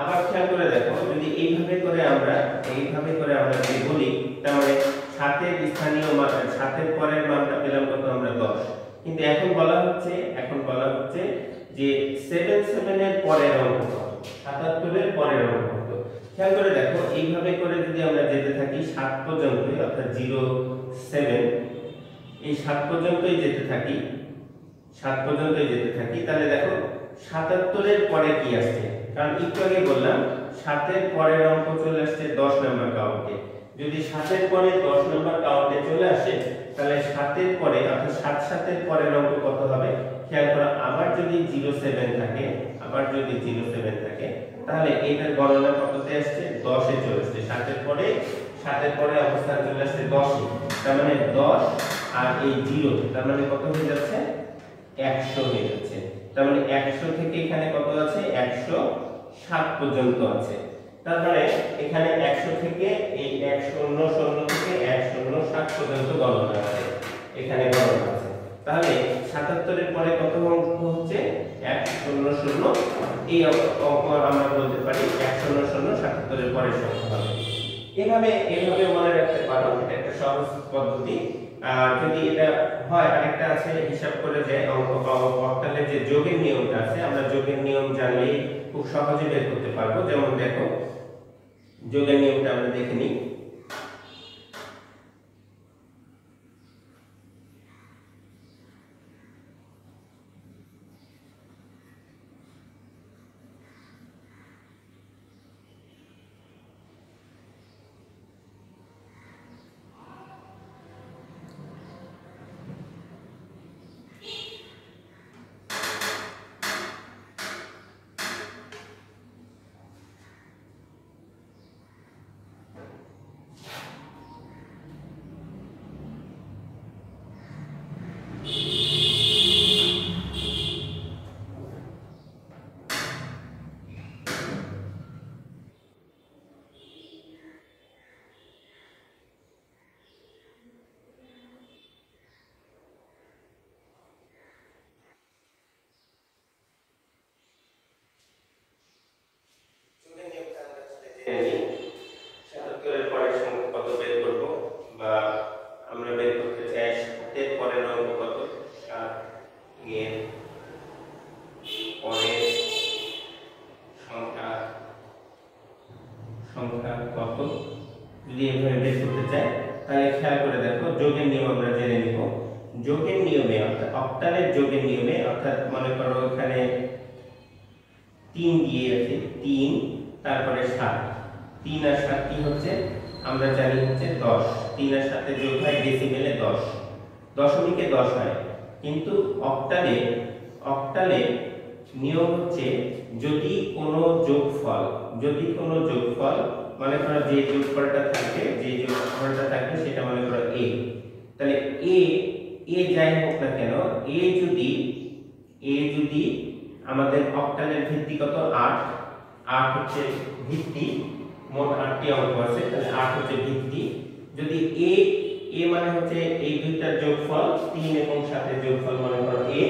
আবার খেয়াল করে দেখো, যদি এইভাবে করে আমরা, এইভাবে করে আমরা যদি বলি তাহলে মানে সাতের স্থানীয় মান সাতের পরের মানটা পেলাম কত আমরা দশ। কিন্তু এখন বলা হচ্ছে, এখন বলা হচ্ছে যে সেভেন সেভেনের পরের অঙ্ক সাতাত্তরের পরের অঙ্ক খেয়াল করে দেখো, এইভাবে করে যদি আমরা যেতে থাকি, সাত পর্যন্ত অর্থাৎ জিরো সেভেন, এই সাত পর্যন্তই যেতে থাকি, সাত পর্যন্তই যেতে থাকি, তাহলে দেখো, সাতাত্তরের পরে কি আসছে? কারণ একটু আগে বললাম, সাতের পরের অঙ্ক চলে আসছে দশ নম্বর কাউন্টে। যদি সাতের পরে দশ নম্বর কাউন্টে চলে আসে, তাহলে সাতের পরে, অর্থাৎ সাত সাতের পরের অঙ্ক কত হবে? খেয়াল করো আবার যদি জিরো সেভেন থাকে আবার যদি জিরো সেভেন থাকে তাহলে এটার গণনা কততে আসছে? দশে চলে আসছে। সাতের পরে সাতের পরে অবস্থান চলে আসছে দশে। তার মানে দশ আর এই জিরো, তার মানে কত হয়ে যাচ্ছে? একশো হয়ে যাচ্ছে। তার মানে একশো থেকে এখানে কত আছে? একশো সাত পর্যন্ত আছে। তার মানে এখানে একশো থেকে এই এক শূন্য শূন্য থেকে এক শূন্য সাত পর্যন্ত গণনা আছে এখানে গণনা তাহলে সাতাত্তরের পরে কত অঙ্ক হচ্ছে? এক শূন্য শূন্য এই অঙ্ক আমরা বলতে পারি এক শূন্য শূন্য সাতাত্তরের পরে সংখ্যা এভাবে এভাবে মনে রাখতে পারো, এটা একটা সহজ পদ্ধতি। আর যদি এটা হয়, আরেকটা আছে, হিসাব করে যে অঙ্ক অক্টালের যে যোগের নিয়মটা আছে, আমরা যোগের নিয়ম জানলেই খুব সহজে বের করতে পারব। যেমন দেখো, যোগের নিয়মটা আমরা দেখে নিই। এ যদি আমাদের অক্টালের ভিত্তি কত? আট। আট হচ্ছে ভিত্তি, মোট আটটি অঙ্ক আছে, তাহলে আট হচ্ছে ভিত্তি। যদি এ এ মানে হচ্ছে এই দুইটার যোগফল, তিন এবং সাতের যোগফল মনে করো এ।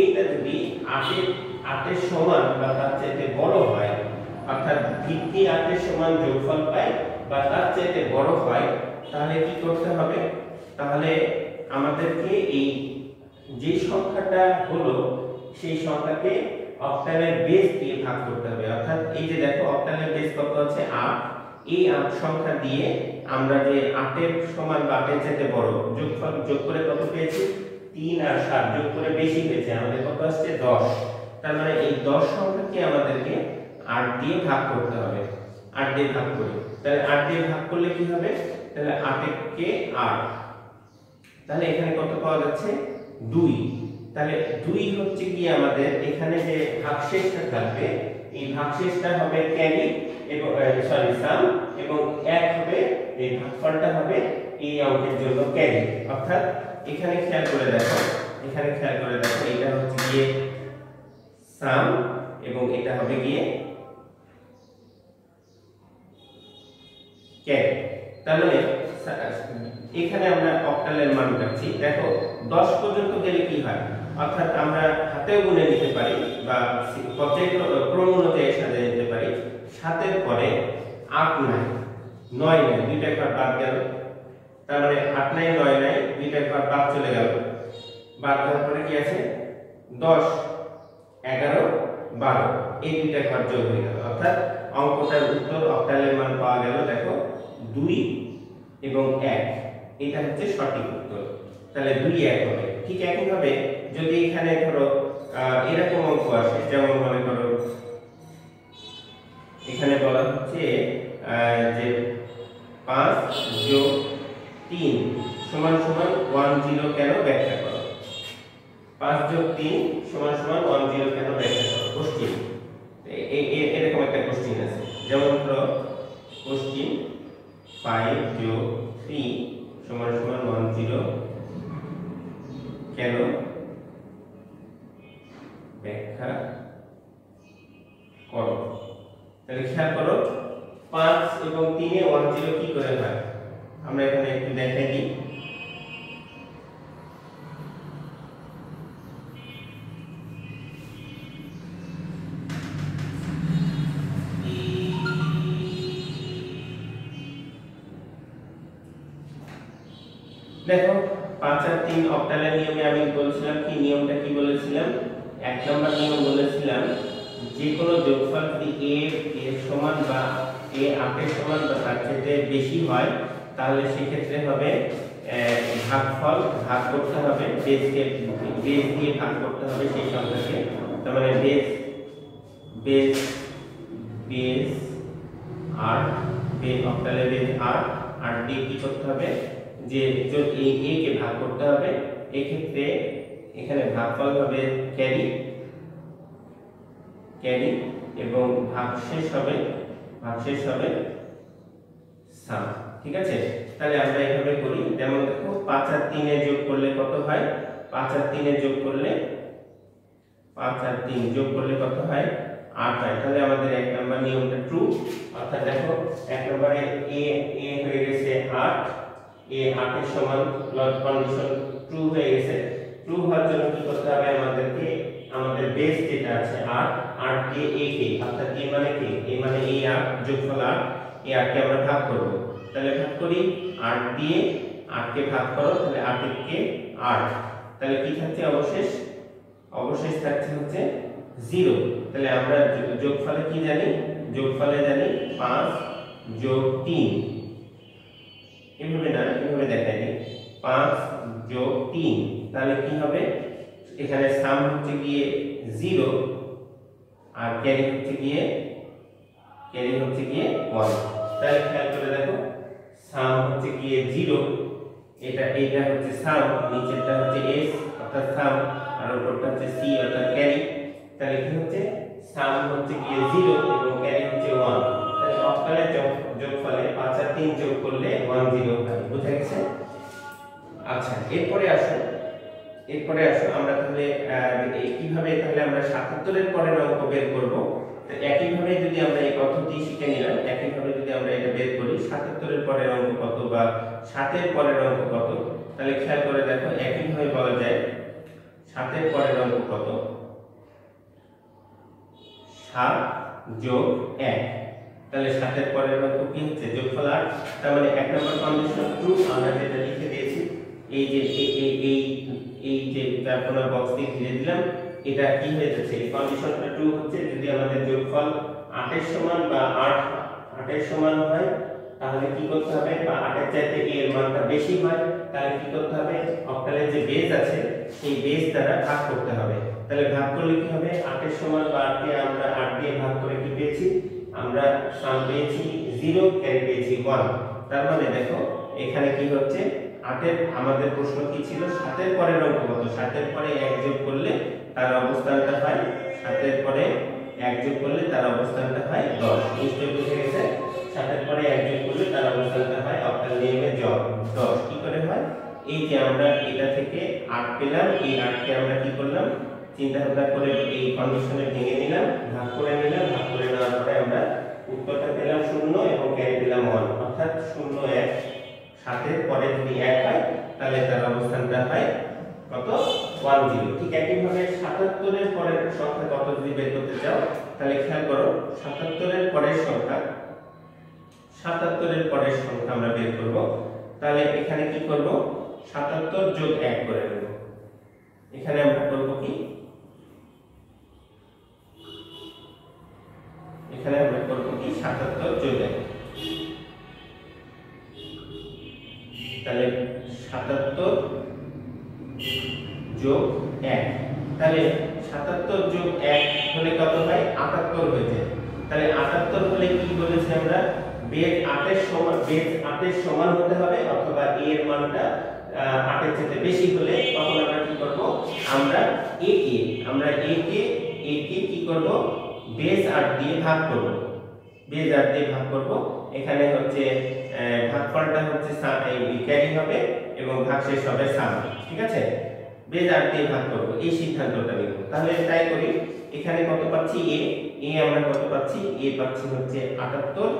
এটা যদি আটের আটের সমান বা তার চাইতে বড় হয়, অর্থাৎ ভিত্তি আটের সমান যোগফল পায় বা তার চাইতে বড় হয়, তাহলে কি করতে হবে? তাহলে আমাদেরকে এই যে সংখ্যাটা হলো সেই সংখ্যাকে অক্টালের বেস দিয়ে ভাগ করতে হবে। অর্থাৎ এই যে দেখো অক্টালের বেস কত আছে? 8 এই আট সংখ্যা দিয়ে আমরা যে 8 এর সমান বা 8 এর চাইতে বড় যোগফল যোগ করে কত পেয়েছি? তিন আর সাত যোগ করে বেশি হয়েছে আমাদের কত আসছে? দশ। তার মানে এই দশ সংখ্যাকে আমাদেরকে আট দিয়ে ভাগ করতে হবে। আট দিয়ে ভাগ করি। তাহলে আট দিয়ে ভাগ করলে কি হবে? তাহলে আটের কে আট। তাহলে এখানে কত পাওয়া যাচ্ছে? দুই। তাহলে দুই হচ্ছে কি আমাদের? এখানে যে ভাগশেষটা থাকবে, এই ভাগশেষটা হবে ক্যারি এবং সরি সাম এবং এক হবে এই ভাগফলটা হবে এই অঙ্কের জন্য ক্যারি অর্থাৎ এখানে খেয়াল করে দেখো, এখানে খেয়াল করে দেখো এটা হচ্ছে গিয়ে সাম এবং এটা হবে গিয়ে ক্যারি তার মানে এখানে আমরা অক্টালের মান পাচ্ছি দেখো 10 পর্যন্ত গেলে কি হয়? অর্থাৎ আমরা হাতেও গুণে নিতে পারি বা পর্যায় ক্রম অনুযায়ী সাজিয়ে নিতে পারি। সাতের পরে আট নাই, নয় নাই, দুইটা ঘর বাদ গেল। তার মানে আট নাই, নয় নাই, দুইটা ঘর বাদ চলে গেল। বাদ দেওয়ার পরে কি আছে? দশ, এগারো, বারো, এই দুইটা ঘর যোগ হয়ে গেল। অর্থাৎ অঙ্কটার উত্তর অক্টালের মান পাওয়া গেল, দেখো, দুই এবং এক। এটা হচ্ছে সঠিক উত্তর। তাহলে দুই এক হবে। ঠিক একইভাবে যদি এখানে ধরো এরকম অঙ্ক আসে, যেমন মনে করো, এখানে বলা হচ্ছে যে পাঁচ যোগ তিন সমান সমান ওয়ান জিরো কেন ব্যাখ্যা করো? পাঁচ যোগ তিন সমান সমান ওয়ান জিরো কেন ব্যাখ্যা করো? কোশ্চিন এরকম একটা কোশ্চিন আছে। যেমন ধরো কোশ্চিন ফাইভ যোগ থ্রি সমান সমান ওয়ান জিরো কেন ব্যাখ্যা করো। তাহলে খেয়াল করো, পাঁচ এবং তিনে ওয়ান জিরো কি করে হয়? আমরা এখানে একটু দেখাই দিই। দেখো, পাঁচ আর তিন অক্টালের নিয়মে আমি বলছিলাম কি? নিয়মটা কি বলেছিলাম? এক নম্বর নিয়ম বলেছিলাম যে কোনো যোগফল যদি a এর সমান বা a আটের সমান বা তার চেয়ে বেশি হয়, তাহলে সেক্ষেত্রে হবে ভাগফল ভাগ করতে হবে বেসকে বেস দিয়ে ভাগ করতে হবে সেই সংখ্যাকে। তার মানে বেস বেস বেস আট বেস অক্টালে বেস আট আট দিয়ে কি করতে হবে? যে যদি a কে ভাগ করতে হবে, এক্ষেত্রে এখানে ভাগফল হবে ক্যারি ক্যারি এবং ভাগশেষ হবে ভাগশেষ হবে সাম, ঠিক আছে? তাহলে আমরা এইভাবে করি। যেমন দেখো, পাঁচ আর তিনে যোগ করলে কত হয়? পাঁচ আর তিনে যোগ করলে, পাঁচ আর তিন যোগ করলে কত হয়? আট হয়। তাহলে আমাদের এক নম্বর নিয়মটা ট্রু অর্থাৎ দেখো, এক নম্বরে এ এ হয়ে গেছে আট। এ আটের সমান লজ কন্ডিশন ট্রু হয়ে গেছে। ট্রু হওয়ার জন্য কি করতে হবে আমাদেরকে, আমাদের বেস যেটা আছে আট আট কে এ কে অর্থাৎ এ মানে কে এ মানে এই আট যোগফল আট এই আটকে আমরা ভাগ করব। তাহলে ভাগ করি আট দিয়ে আটকে ভাগ করো, তাহলে আটের কে আট তাহলে কি থাকছে অবশেষ? অবশেষ থাকছে হচ্ছে জিরো তাহলে আমরা যোগ- যোগফলে কি জানি? যোগফলে জানি পাঁচ যোগ তিন। এভাবে না, এভাবে দেখাই দিই। পাঁচ যোগ তিন। তাহলে কি হবে? এখানে সাম হচ্ছে গিয়ে জিরো আর ক্যারি হচ্ছে গিয়ে ক্যারি হচ্ছে গিয়ে ওয়ান তাহলে খেয়াল করে দেখো সাম হচ্ছে গিয়ে জিরো এটা এইটা হচ্ছে সাম নিচেরটা হচ্ছে এস অর্থাৎ সাম আর উপরটা হচ্ছে সি অর্থাৎ ক্যারি তাহলে কি হচ্ছে? সাম হচ্ছে গিয়ে জিরো এবং ক্যারি হচ্ছে ওয়ান তাহলে অক্টালের যোগ যোগফলে পাঁচ আর তিন যোগ করলে ওয়ান জিরো হয়, বুঝা গেছে? আচ্ছা এরপরে আসো এরপরে আসো আমরা তাহলে কীভাবে তাহলে আমরা সাতাত্তরের পরের অঙ্ক বের করব। একইভাবে যদি আমরা এই পদ্ধতি শিখে নিলাম, একইভাবে যদি আমরা এটা বের করি সাতাত্তরের পরের অঙ্ক কত বা সাতের পরের অঙ্ক কত? তাহলে খেয়াল করে দেখো, একইভাবে বলা যায়, সাতের পরের অঙ্ক কত? সাত যোগ এক। তাহলে সাতের পরের অঙ্ক কি হচ্ছে? যোগফল আট। তার মানে এক নম্বর কন্ডিশন ট্রু আমরা যেটা লিখে দিয়েছি এই যে, এই এই যে তারপরে বক্স দিয়ে ঘিরে দিলাম, এটা কি হয়ে যাচ্ছে? এই কন্ডিশনটা ট্রু হচ্ছে? যদি আমাদের যোগফল আটের সমান বা আট, আটের সমান হয়, তাহলে কি করতে হবে? বা আটের চাইতে এ এর মানটা বেশি হয়, তাহলে কি করতে হবে? অক্টালের যে বেজ আছে, সেই বেজ দ্বারা ভাগ করতে হবে। তাহলে ভাগ করলে কি হবে? আটের সমান বা আটকে আমরা আট দিয়ে ভাগ করে কি পেয়েছি? আমরা সাম পেয়েছি জিরো ক্যারি পেয়েছি ওয়ান তার মানে দেখো, এখানে কি হচ্ছে? আটের আমাদের প্রশ্ন কি ছিল? সাতের পরের অঙ্ক কত সাতের পরে এক যোগ করলে তার অবস্থানটা হয় সাতের পরে এক যোগ করলে তার অবস্থানটা হয় দশ। নিশ্চয় বুঝে গেছে? সাতের পরে এক যোগ করলে তার অবস্থানটা হয় অর্থাৎ নিয়মে জব দশ কি করে হয়? এই যে আমরা এটা থেকে আট পেলাম, এই আটকে আমরা কি করলাম? চিন্তা ভাবনা করে এই কন্ডিশনে ভেঙে নিলাম, ভাগ করে নিলাম, ভাগ করে নেওয়ার পরে আমরা উত্তরটা পেলাম শূন্য এবং ক্যারি পেলাম ওয়ান অর্থাৎ শূন্য এক সাতের পরে যদি এক হয়, তাহলে তার অবস্থানটা হয় কত? ওয়ান জিরো ঠিক একইভাবে সাতাত্তরের পরের সংখ্যা কত যদি বের করতে চাও, তাহলে খেয়াল করো, সাতাত্তরের পরের সংখ্যা, সাতাত্তরের পরের সংখ্যা আমরা বের করব। তাহলে এখানে কি করব? সাতাত্তর যোগ এক করে নেব। এখানে আমরা করব কি? এখানে আমরা করব কি? সাতাত্তর যোগ এক। তাহলে সাতাত্তর যোগ এক। তাহলে সাতাত্তর যোগ এক হলে কত হয়? আটাত্তর হয়ে যায়। তাহলে আটাত্তর হলে কি বলেছি আমরা? বেদ আটের সমান বেদ আটের সমান হতে হবে অথবা এ এর মানটা আটের চেয়ে বেশি হলে তখন আমরা কি করব? আমরা এ কে, আমরা এ কে এ কে কি করব? বেস আট দিয়ে ভাগ করব। বেস আট দিয়ে ভাগ করব। এখানে হচ্ছে ভাগফলটা হচ্ছে এই ক্যারি হবে এবং ভাগশেষ হবে সাম। ঠিক আছে? বেজ আট দিয়ে ভাগ করব? এই সিদ্ধান্তটা নিব। তাহলে তাই করি। এখানে কত পাচ্ছি? এ। এ আমরা কত পাচ্ছি? এ পাচ্ছি হচ্ছে আটাত্তর।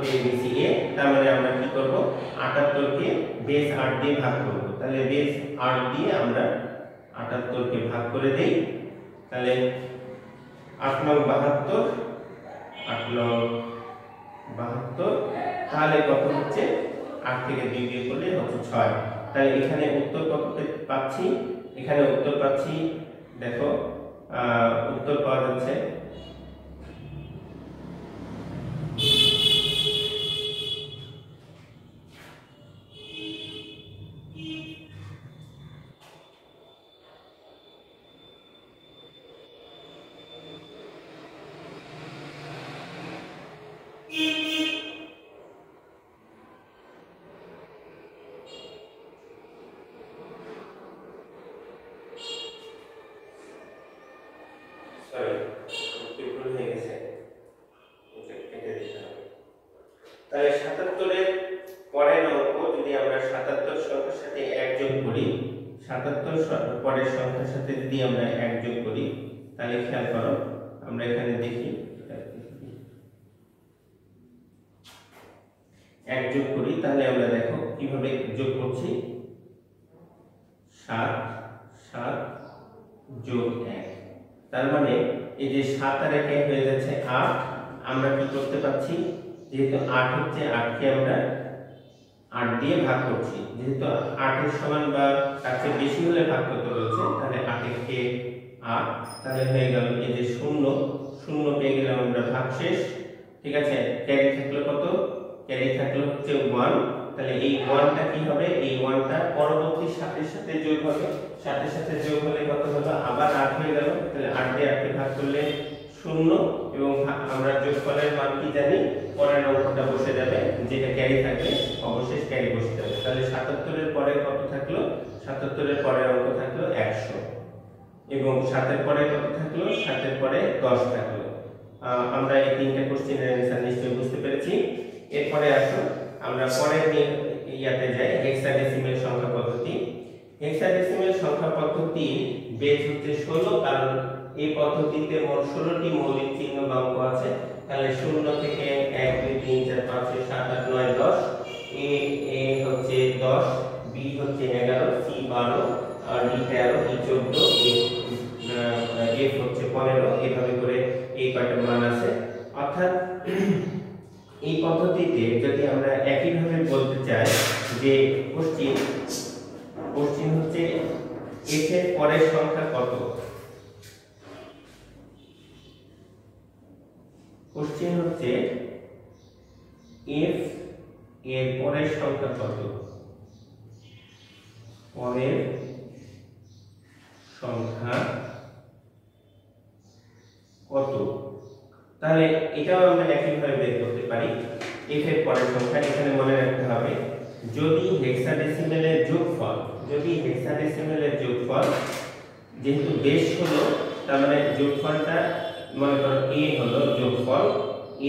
পেয়ে গেছি এ। তার মানে আমরা কি করব? আটাত্তর কে বেজ আট দিয়ে ভাগ করব। তাহলে বেজ আট দিয়ে আমরা আটাত্তর কে ভাগ করে দেই। তাহলে আট নং বাহাত্তর, আট নং বাহাত্তর, তাহলে কত হচ্ছে? আট থেকে দুই দিয়ে করলে হচ্ছে ছয়। তাহলে এখানে উত্তর কত পাচ্ছি? এখানে উত্তর পাচ্ছি, দেখো উত্তর পাওয়া যাচ্ছে সরি একটু ভুল হয়ে গেছে এটা কেটে দিতে হবে তাহলে সাতাত্তরের পরের অঙ্ক যদি আমরা সাতাত্তর সংখ্যার সাথে এক যোগ করি সাতাত্তর স- পরের সংখ্যার সাথে যদি আমরা এক যোগ করি তাহলে খেয়াল করো আমরা এখানে দেখি এক যোগ করি তাহলে আমরা দেখো কীভাবে যোগ করছি সাত সাত যোগ এক তার মানে এই যে সাত আর একে হয়ে যাচ্ছে আট আমরা কি করতে পারছি যেহেতু আট হচ্ছে আটকে আমরা আট দিয়ে ভাগ করছি যেহেতু আটের সমান বা তার চেয়ে বেশি হলে ভাগ করতে বলছে, তাহলে আটেরকে আট, তাহলে হয়ে গেল এই যে শূন্য। শূন্য পেয়ে গেলাম আমরা ভাগ শেষ। ঠিক আছে? ক্যারি থাকল কত? ক্যারি থাকল হচ্ছে ওয়ান তাহলে এই ওয়ানটা কি হবে? এই ওয়ানটা পরবর্তী সাথে সাথে যোগ হবে। সাথে সাথে যোগ হলে কত হলো? আবার আট হয়ে গেল। তাহলে আট দিয়ে আটকে ভাগ করলে শূন্য এবং আমরা যোগফলের মান কি জানি? পরের অঙ্কটা বসে যাবে, যেটা ক্যারি থাকবে, অবশেষ ক্যারি বসে যাবে। তাহলে সাতাত্তরের পরে কত থাকল? সাতাত্তরের পরের অঙ্ক থাকল একশো। এবং সাতের পরে কত থাকল? সাতের পরে দশ থাকল। আমরা এই তিনটা কোশ্চেনের অ্যান্সার নিশ্চয়ই বুঝতে পেরেছি। এরপরে আসো আমরা পরের নি- ইয়াতে যাই হেক্সাডেসিমেল সংখ্যা পদ্ধতি। হেক্সাডেসিমেল সংখ্যা পদ্ধতি বেস হচ্ছে ষোলো, কারণ এই পদ্ধতিতে মোট ষোলোটি মৌলিক চিহ্ন বা অঙ্ক আছে। তাহলে শূন্য থেকে এক, দুই, তিন, চার, পাঁচ, ছয়, সাত, আট, নয়, দশ। এ এ হচ্ছে দশ, বি হচ্ছে এগারো, সি বারো, আর ডি তেরো ই চোদ্দ এফ হচ্ছে পনেরো। এভাবে করে এই কয়টা মান আছে। অর্থাৎ এই পদ্ধতিতে যদি আমরা একইভাবে বলতে চাই যে কোশ্চিন কোশ্চিন হচ্ছে এফ এর পরের সংখ্যা কত? কোশ্চিন হচ্ছে এফ এর পরের সংখ্যা কত? পরের সংখ্যা কত? তাহলে এটাও আমরা একইভাবে বের করতে পারি। এর পরের সংখ্যা এখানে মনে রাখতে হবে। যদি হেক্সাডেসিমেলের যোগফল, যদি হেক্সাডেসিমেলের যোগফল যেহেতু বেশ হলো, তার মানে যোগফলটা মনে করো a হলো যোগফল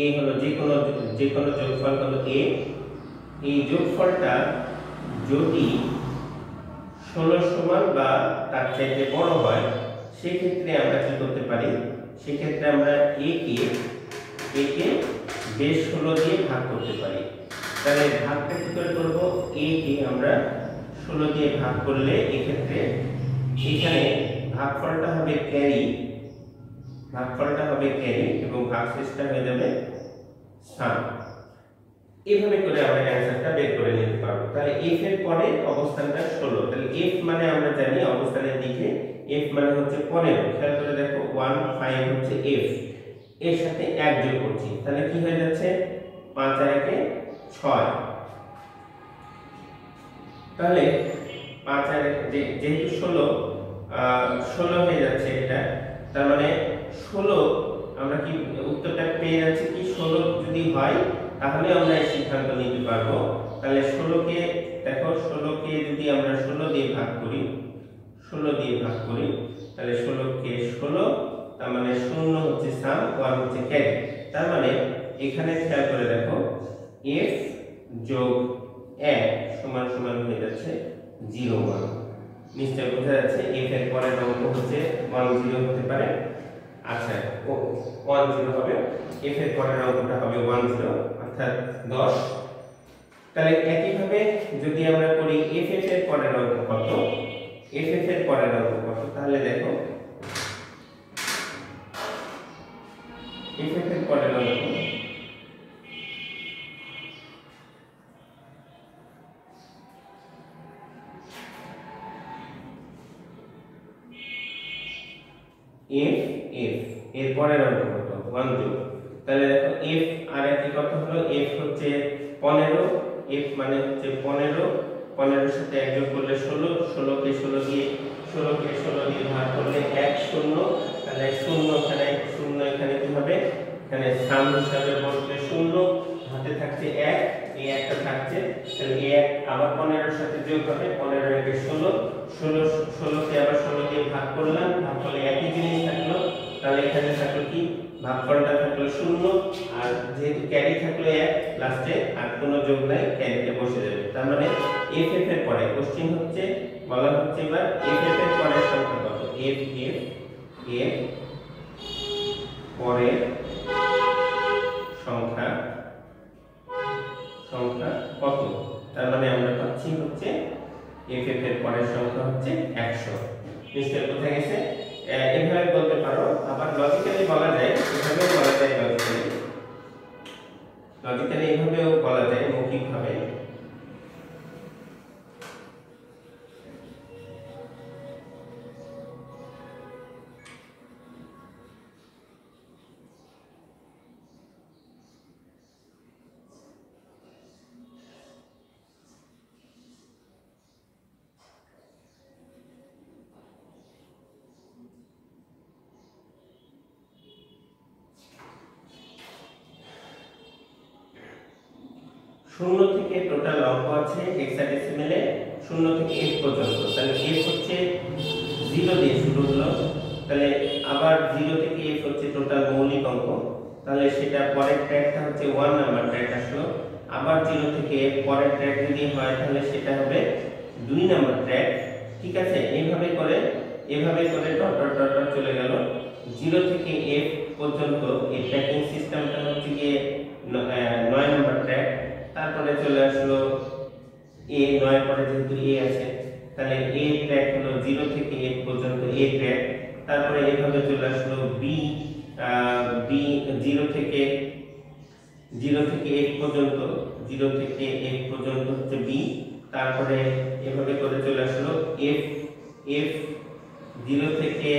এ হলো যে কোনো যে কোনো যোগফল হলো a এই যোগফলটা যদি ষোলো সমান বা তার চাইতে বড় হয়, সেক্ষেত্রে আমরা কি করতে পারি? সেক্ষেত্রে আমরা এ কে এ কে বেশ ষোলো দিয়ে ভাগ করতে পারি। তাহলে ভাগটা কি করে করব? এ কে আমরা ষোলো দিয়ে ভাগ করলে এক্ষেত্রে এখানে ভাগফলটা হবে ক্যারি। ভাগফলটা হবে ক্যারি এবং ভাগশেষটা হয়ে যাবে সাম এইভাবে করে আমরা অ্যান্সারটা বের করে নিতে পারব। তাহলে এফ এর পরে অবস্থানটা ষোলো। তাহলে এফ মানে আমরা জানি অবস্থানের দিকে এফ মানে হচ্ছে পনেরো। খেয়াল করে দেখো ওয়ান ফাইভ হচ্ছে এফ এর সাথে এক যোগ করছি। তাহলে কি হয়ে যাচ্ছে? পাঁচ আর একে ছয়। তাহলে পাঁচ আর যেহেতু ষোলো ষোলো হয়ে যাচ্ছে এটা, তার মানে ষোলো, আমরা কি উত্তরটা পেয়ে যাচ্ছি কি? ষোলো যদি হয়, তাহলে আমরা এই সিদ্ধান্ত নিতে পারব। তাহলে ষোলোকে, দেখো, ষোলোকে যদি আমরা ষোলো দিয়ে ভাগ করি, ষোলো দিয়ে ভাগ করি, তাহলে ষোলোকে ষোলো, তার মানে শূন্য হচ্ছে সাম, ওয়ান হচ্ছে ক্যারি তার মানে এখানে খেয়াল করে দেখো, এফ যোগ এক সমান সমান হয়ে যাচ্ছে জিরো ওয়ান। নিশ্চয় বোঝা যাচ্ছে, এফ এর পরের অঙ্ক হচ্ছে ওয়ান জিরো হতে পারে। আচ্ছা ওয়ান জিরো হবে এফ এর পরের অঙ্কটা হবে ওয়ান জিরো অর্থাৎ দশ। তাহলে একইভাবে যদি আমরা করি এফ এফ এর পরের অঙ্ক কত? এফ এফ এর পরের অঙ্ক কত? তাহলে দেখো এফ এফ এর পরের অঙ্ক এফ এফ এর পরের অঙ্ক কত? ওয়ান যোগ তাহলে দেখো এফ আর একই কত হলো? এফ হচ্ছে পনেরো এফ মানে হচ্ছে পনেরো, পনেরোর সাথে এক যোগ করলে ষোলো, ষোলোকে ষোলো দিয়ে, ষোলোকে ষোলো দিয়ে ভাগ করলে এক শূন্য, তাহলে শূন্য, এখানে শূন্য, এখানে কি হবে? এখানে সাম হিসাবে বসলে শূন্য হাতে থাকছে এক, এই একটা থাকছে, তাহলে এই এক আবার পনেরোর সাথে যোগ হবে, পনেরো একে ষোলো ষোলো, ষোলোকে আবার ষোলো দিয়ে ভাগ করলাম, ভাগ করলে একই জিনিস থাকল, তাহলে এখানে থাকল কি? ভাগফলটা থাকল শূন্য, আর যেহেতু ক্যারি থাকল এক, লাস্টে আর কোনো যোগ নাই, ক্যারিতে বসে যাবে। তার মানে এফ এফ এর পরে কোশ্চেন হচ্ছে, বলা হচ্ছে এবার এফ এফ এর পরের সংখ্যা কত? এফ এফ এর পরের সংখ্যা সংখ্যা কত? তার মানে আমরা পাচ্ছি হচ্ছে এফ এফ এর পরের সংখ্যা হচ্ছে একশো। নিশ্চয় কোথায় গেছে? এভাবে বলতে পারো। আবার লজিক্যালি বলা যায়, এভাবেও বলা যায় লজিক্যালি লজিক্যালি এভাবেও বলা যায় মৌখিকভাবে। হেক্সাডেসিমেলে শূন্য থেকে এফ পর্যন্ত। তাহলে এফ হচ্ছে জিরো দিয়ে শুরু হলো। তাহলে আবার জিরো থেকে এফ হচ্ছে টোটাল মৌলিক অঙ্ক। তাহলে সেটা পরের ট্র্যাকটা হচ্ছে ওয়ান নাম্বার ট্র্যাক আসলো। আবার জিরো থেকে এফ পরের ট্র্যাক যদি হয়, তাহলে সেটা হবে দুই নাম্বার ট্র্যাক ঠিক আছে? এইভাবে করে, এভাবে করে ডট ডট ডট চলে গেল। জিরো থেকে এফ পর্যন্ত এই ট্র্যাকিং সিস্টেমটা হচ্ছে গিয়ে নয় নাম্বার ট্র্যাক তারপরে চলে আসলো এ নয় পরে যেহেতু এ আছে, তাহলে এ ট্র্যাক হলো জিরো থেকে এফ পর্যন্ত এ ট্র্যাক তারপরে এভাবে চলে আসলো বি বি জিরো থেকে জিরো থেকে এফ পর্যন্ত জিরো থেকে এফ পর্যন্ত হচ্ছে বি তারপরে এভাবে করে চলে আসলো এফ এফ জিরো থেকে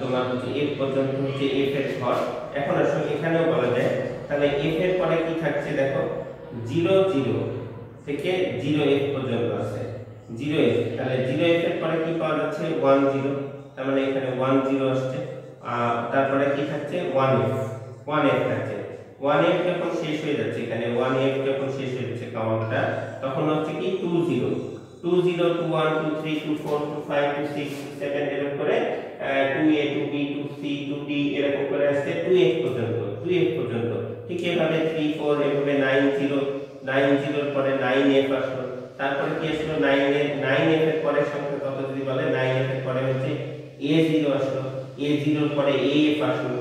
তোমার হচ্ছে এফ পর্যন্ত হচ্ছে এফ এর ঘর। এখন আসলে এখানেও বলা যায়, তাহলে এফ এর পরে কি থাকছে দেখো? জিরো জিরো থেকে জিরো এফ পর্যন্ত আছে। জিরো এফ তাহলে জিরো এফ এর পরে কি পাওয়া যাচ্ছে? ওয়ান জিরো তার মানে এখানে ওয়ান জিরো আসছে। আহ, তারপরে কি থাকছে? ওয়ান এফ ওয়ান এফ থাকছে। ওয়ান এফ যখন শেষ হয়ে যাচ্ছে এখানে ওয়ান এফ যখন শেষ হয়ে যাচ্ছে কাউন্টটা তখন হচ্ছে কি? Two zero two zero two one two three two four two five two six two seven এরকম করে two A two B two C two D এরকম করে আসছে টু এফ পর্যন্ত। টু এফ পর্যন্ত। ঠিক এভাবে থ্রি ফোর এভাবে নাইন জিরো নাইন জিরোর পরে নাইন এফ আসলো। তারপরে কি আসলো? নাইন এফ নাইন এফ এর পরের সংখ্যা কত যদি বলে নাইন এফ এর পরে হচ্ছে এ জিরো আসলো। এ জিরোর পরে এ এফ আসলো।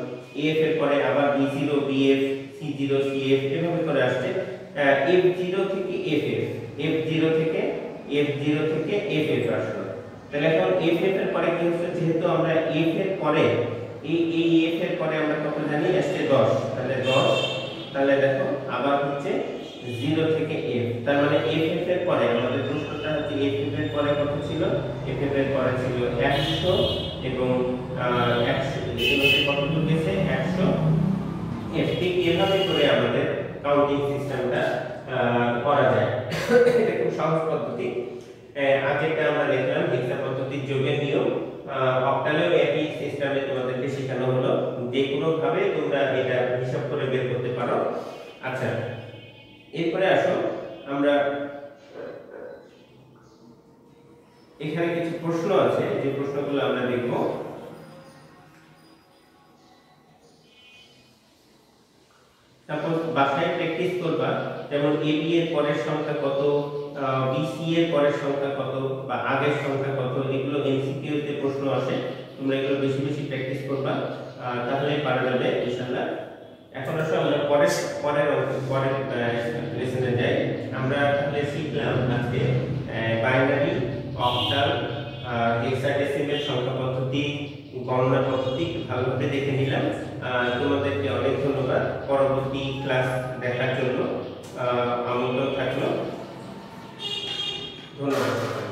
এফ এর পরে আবার B zero B F C zero C F এভাবে করে আসছে। এফ জিরো থেকে এফ এফ এফ জিরো থেকে এফ জিরো থেকে এফ এফ আসলো। তাহলে এখন এফ এফ এর পরে কি হচ্ছে? যেহেতু আমরা এফ এর পরে, এই এই এফ এর পরে আমরা কত জানি? আসছে 10 তাহলে 10 তাহলে দেখো, আবার হচ্ছে 0 থেকে f তার মানে এফ এফ এর পরে আমাদের প্রশ্নটা হচ্ছে এফ এফ এর পরে কত ছিল? এফ এফ এর পরে ছিল 100 এবং আহ, 100 এগুলোতে কত দূর গেছে? 100 এফ ঠিক এভাবে করে আমাদের কাউন্টিং সিস্টেমটা করা যায়। এটা খুব সহজ পদ্ধতি। আহ, আগেরটা আমরা দেখলাম হেক্সা পদ্ধতির যোগের নিয়ম অক্টালেও একই সিস্টেমে তোমাদেরকে শেখানো হলো। যে কোনো ভাবে তোমরা এটা হিসাব করে বের করতে পারো। আচ্ছা এরপরে আসো, আমরা এখানে কিছু প্রশ্ন আছে, যে প্রশ্নগুলো আমরা দেখব। তারপর বাসায় প্র্যাকটিস করবা, যেমন এবি এর পরের সংখ্যা কত বিসি এর পরের সংখ্যা কত, বা আগের সংখ্যা কত, এগুলো এমসিকিউ তে প্রশ্ন আসে, তোমরা এগুলো বেশি বেশি প্র্যাকটিস করবা তাহলে পারা যাবে, ইনশাআল্লাহ। এখন আসলে আমরা পরের পরের পরের লেসনে যাই। আমরা আজকে শিখলাম আজকে বাইনারি অক্টাল হেক্সাডেসিমেল সংখ্যা পদ্ধতি, গণনা পদ্ধতি ভালোভাবে দেখে নিলাম। তোমাদেরকে অনেক ধন্যবাদ। পরবর্তী ক্লাস দেখার জন্য আমন্ত্রণ থাকল। ধন্যবাদ।